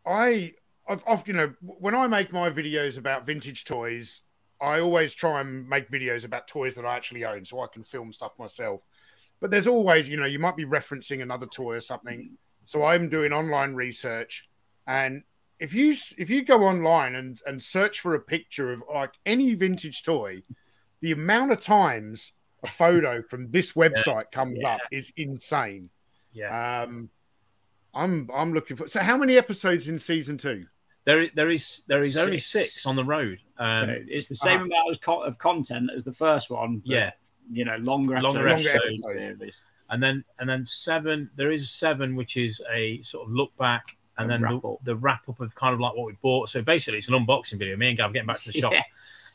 I I've, I've you know when I make my videos about vintage toys, I always try and make videos about toys that I actually own, so I can film stuff myself. But there's always you know you might be referencing another toy or something. So I'm doing online research, and if you if you go online and and search for a picture of like any vintage toy, the amount of times a photo from this website comes Yeah. up is insane. yeah. Um, I'm I'm looking for. So how many episodes in season two? There is there is there is only Six. six on the road. Um, Okay, it's the same ah. amount of, co- of content as the first one. yeah, You know, longer Longer episodes. episodes. And then and then seven. There is seven, which is a sort of look back, and A then the, wrap-up. the wrap up of kind of like what we bought. So basically, it's an unboxing video. Me and Gav getting back to the shop, Yeah.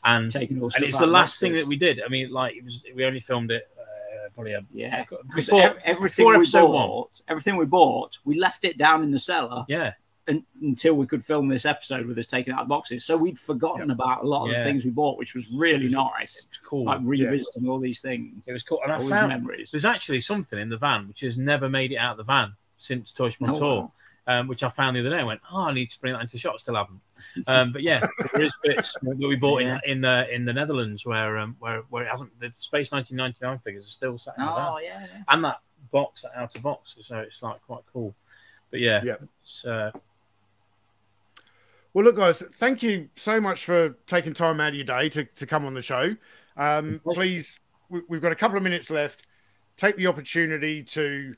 and Taking all and it's the last thing that we did. I mean, like it was. We only filmed it uh, probably a, Yeah. Before everything before we episode one. bought, everything we bought, we left it down in the cellar Yeah, un until we could film this episode with us taking out the boxes. So we'd forgotten about a lot of Yeah. the things we bought, which was really It was- nice. it's cool. Like revisiting all these things. It was cool, and I All these found memories. there's actually something in the van which has never made it out of the van since Toy Oh, Montour. wow. um, which I found the other day. I went, oh, I need to bring that into the shop. Still haven't. Um, but yeah, there is bits that we bought Yeah. in in uh, in the Netherlands where um, where where it hasn't. The Space 1999 figures are still sat in the van, Oh, yeah. yeah. and that box, that outer box. So it's like quite cool. But yeah, Yeah. it's, uh, Well, look, guys, thank you so much for taking time out of your day to, to come on the show. Um, please, we, we've got a couple of minutes left. Take the opportunity to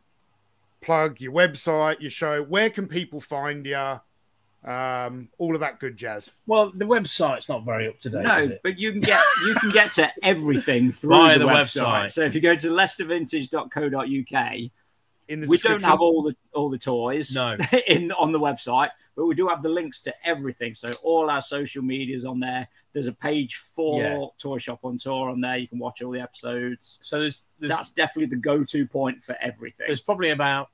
plug your website, your show. Where can people find you? Um, all of that good jazz. well, the website's not very up to date, No, is it? but you can get you can get to everything through Via the, the website. website. So if you go to leicestervintage.co.uk, In the we don't have all the all the toys No. in on the website, but we do have the links to everything. So all our social medias on there. There's a page for Yeah. Toy Shop on Tour on there. You can watch all the episodes. So there's there's, That's definitely the go-to point for everything. there's probably about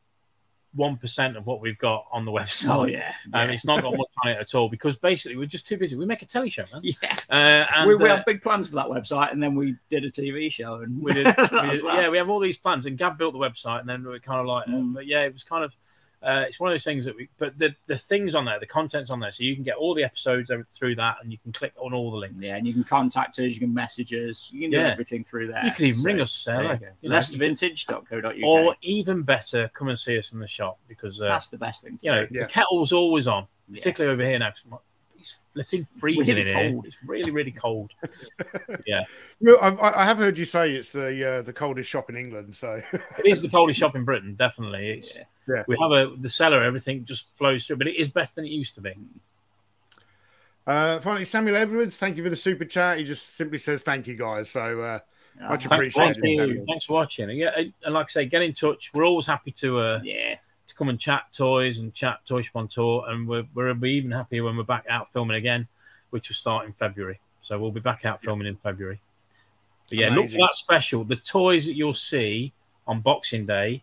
one percent of what we've got on the website. oh yeah, Um, it's not got much on it at all because basically we're just too busy. We make a telly show, man. yeah. Uh, and, we, we uh, had big plans for that website, and then we did a TV show, and we did, we did- yeah, we have all these plans, and Gav built the website, and then we were kind of like, uh, Mm. but yeah, it was kind of, uh, it's one of those things that we, but the the things on there, the content's on there, so you can get all the episodes through that, and you can click on all the links. Yeah, and you can contact us, you can message us, you can do everything through there. You can even So, ring us, say there you know, leicestervintage.co.uk. or even better, come and see us in the shop because uh, That's the best thing. To you know do. Yeah. the kettle's always on, Yeah. particularly over here now. 'cause my- it's flipping freezing really in here. cold. It's really, really cold. yeah, You know, I, I have heard you say it's the uh, the coldest shop in England. So it is the coldest shop in Britain. Definitely, it's Yeah. we have a the cellar. Everything just flows through, but it is better than it used to be. uh, finally, Samuel Edwards, thank you for the super chat. He just simply says thank you guys. So uh, much Thank, appreciated. thank you. Thanks for watching. And yeah, and like I say, get in touch. We're always happy to uh, Yeah. to come and chat toys and chat Toy Shop on tour, and we're we're be even happier when we're back out filming again, which will start in February. So we'll be back out filming in February. But yeah, look for that special. The toys that you'll see on Boxing Day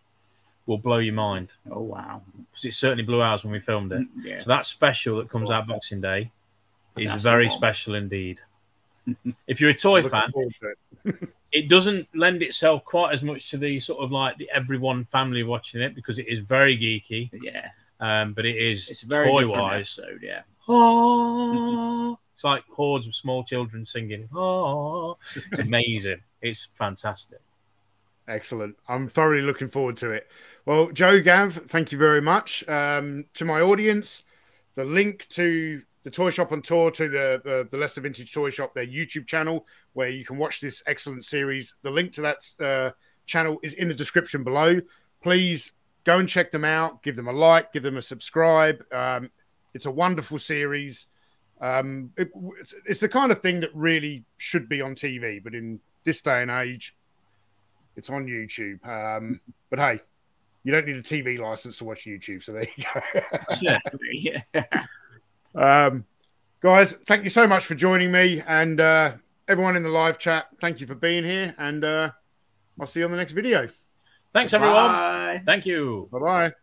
will blow your mind Oh wow. because it certainly blew ours when we filmed it. Mm, yeah. So that special that comes out Boxing Day is That's very special indeed. if you're a toy fan, to it. it doesn't lend itself quite as much to the sort of like the everyone family watching it because it is very geeky, Yeah. um, but it is It's very toy wise. episode. Yeah. Oh, it's like hordes of small children singing. Oh, it's amazing. it's fantastic. Excellent. I'm thoroughly looking forward to it. Well, Joe Gav, thank you very much. Um, to my audience, the link to the Toy Shop on Tour, to the, the, the Leicester Vintage Toy Shop, their YouTube channel, where you can watch this excellent series. The link to that uh, channel is in the description below. Please go and check them out. Give them a like, give them a subscribe. Um, it's a wonderful series. Um, it- it's, it's the kind of thing that really should be on TV, but in this day and age, it's on YouTube. Um, but hey, you don't need a TV license to watch YouTube, so there you go. Exactly. Yeah. um, guys, thank you so much for joining me, and uh, everyone in the live chat, thank you for being here, and uh, I'll see you on the next video. Thanks, everyone. Thank you. Bye bye.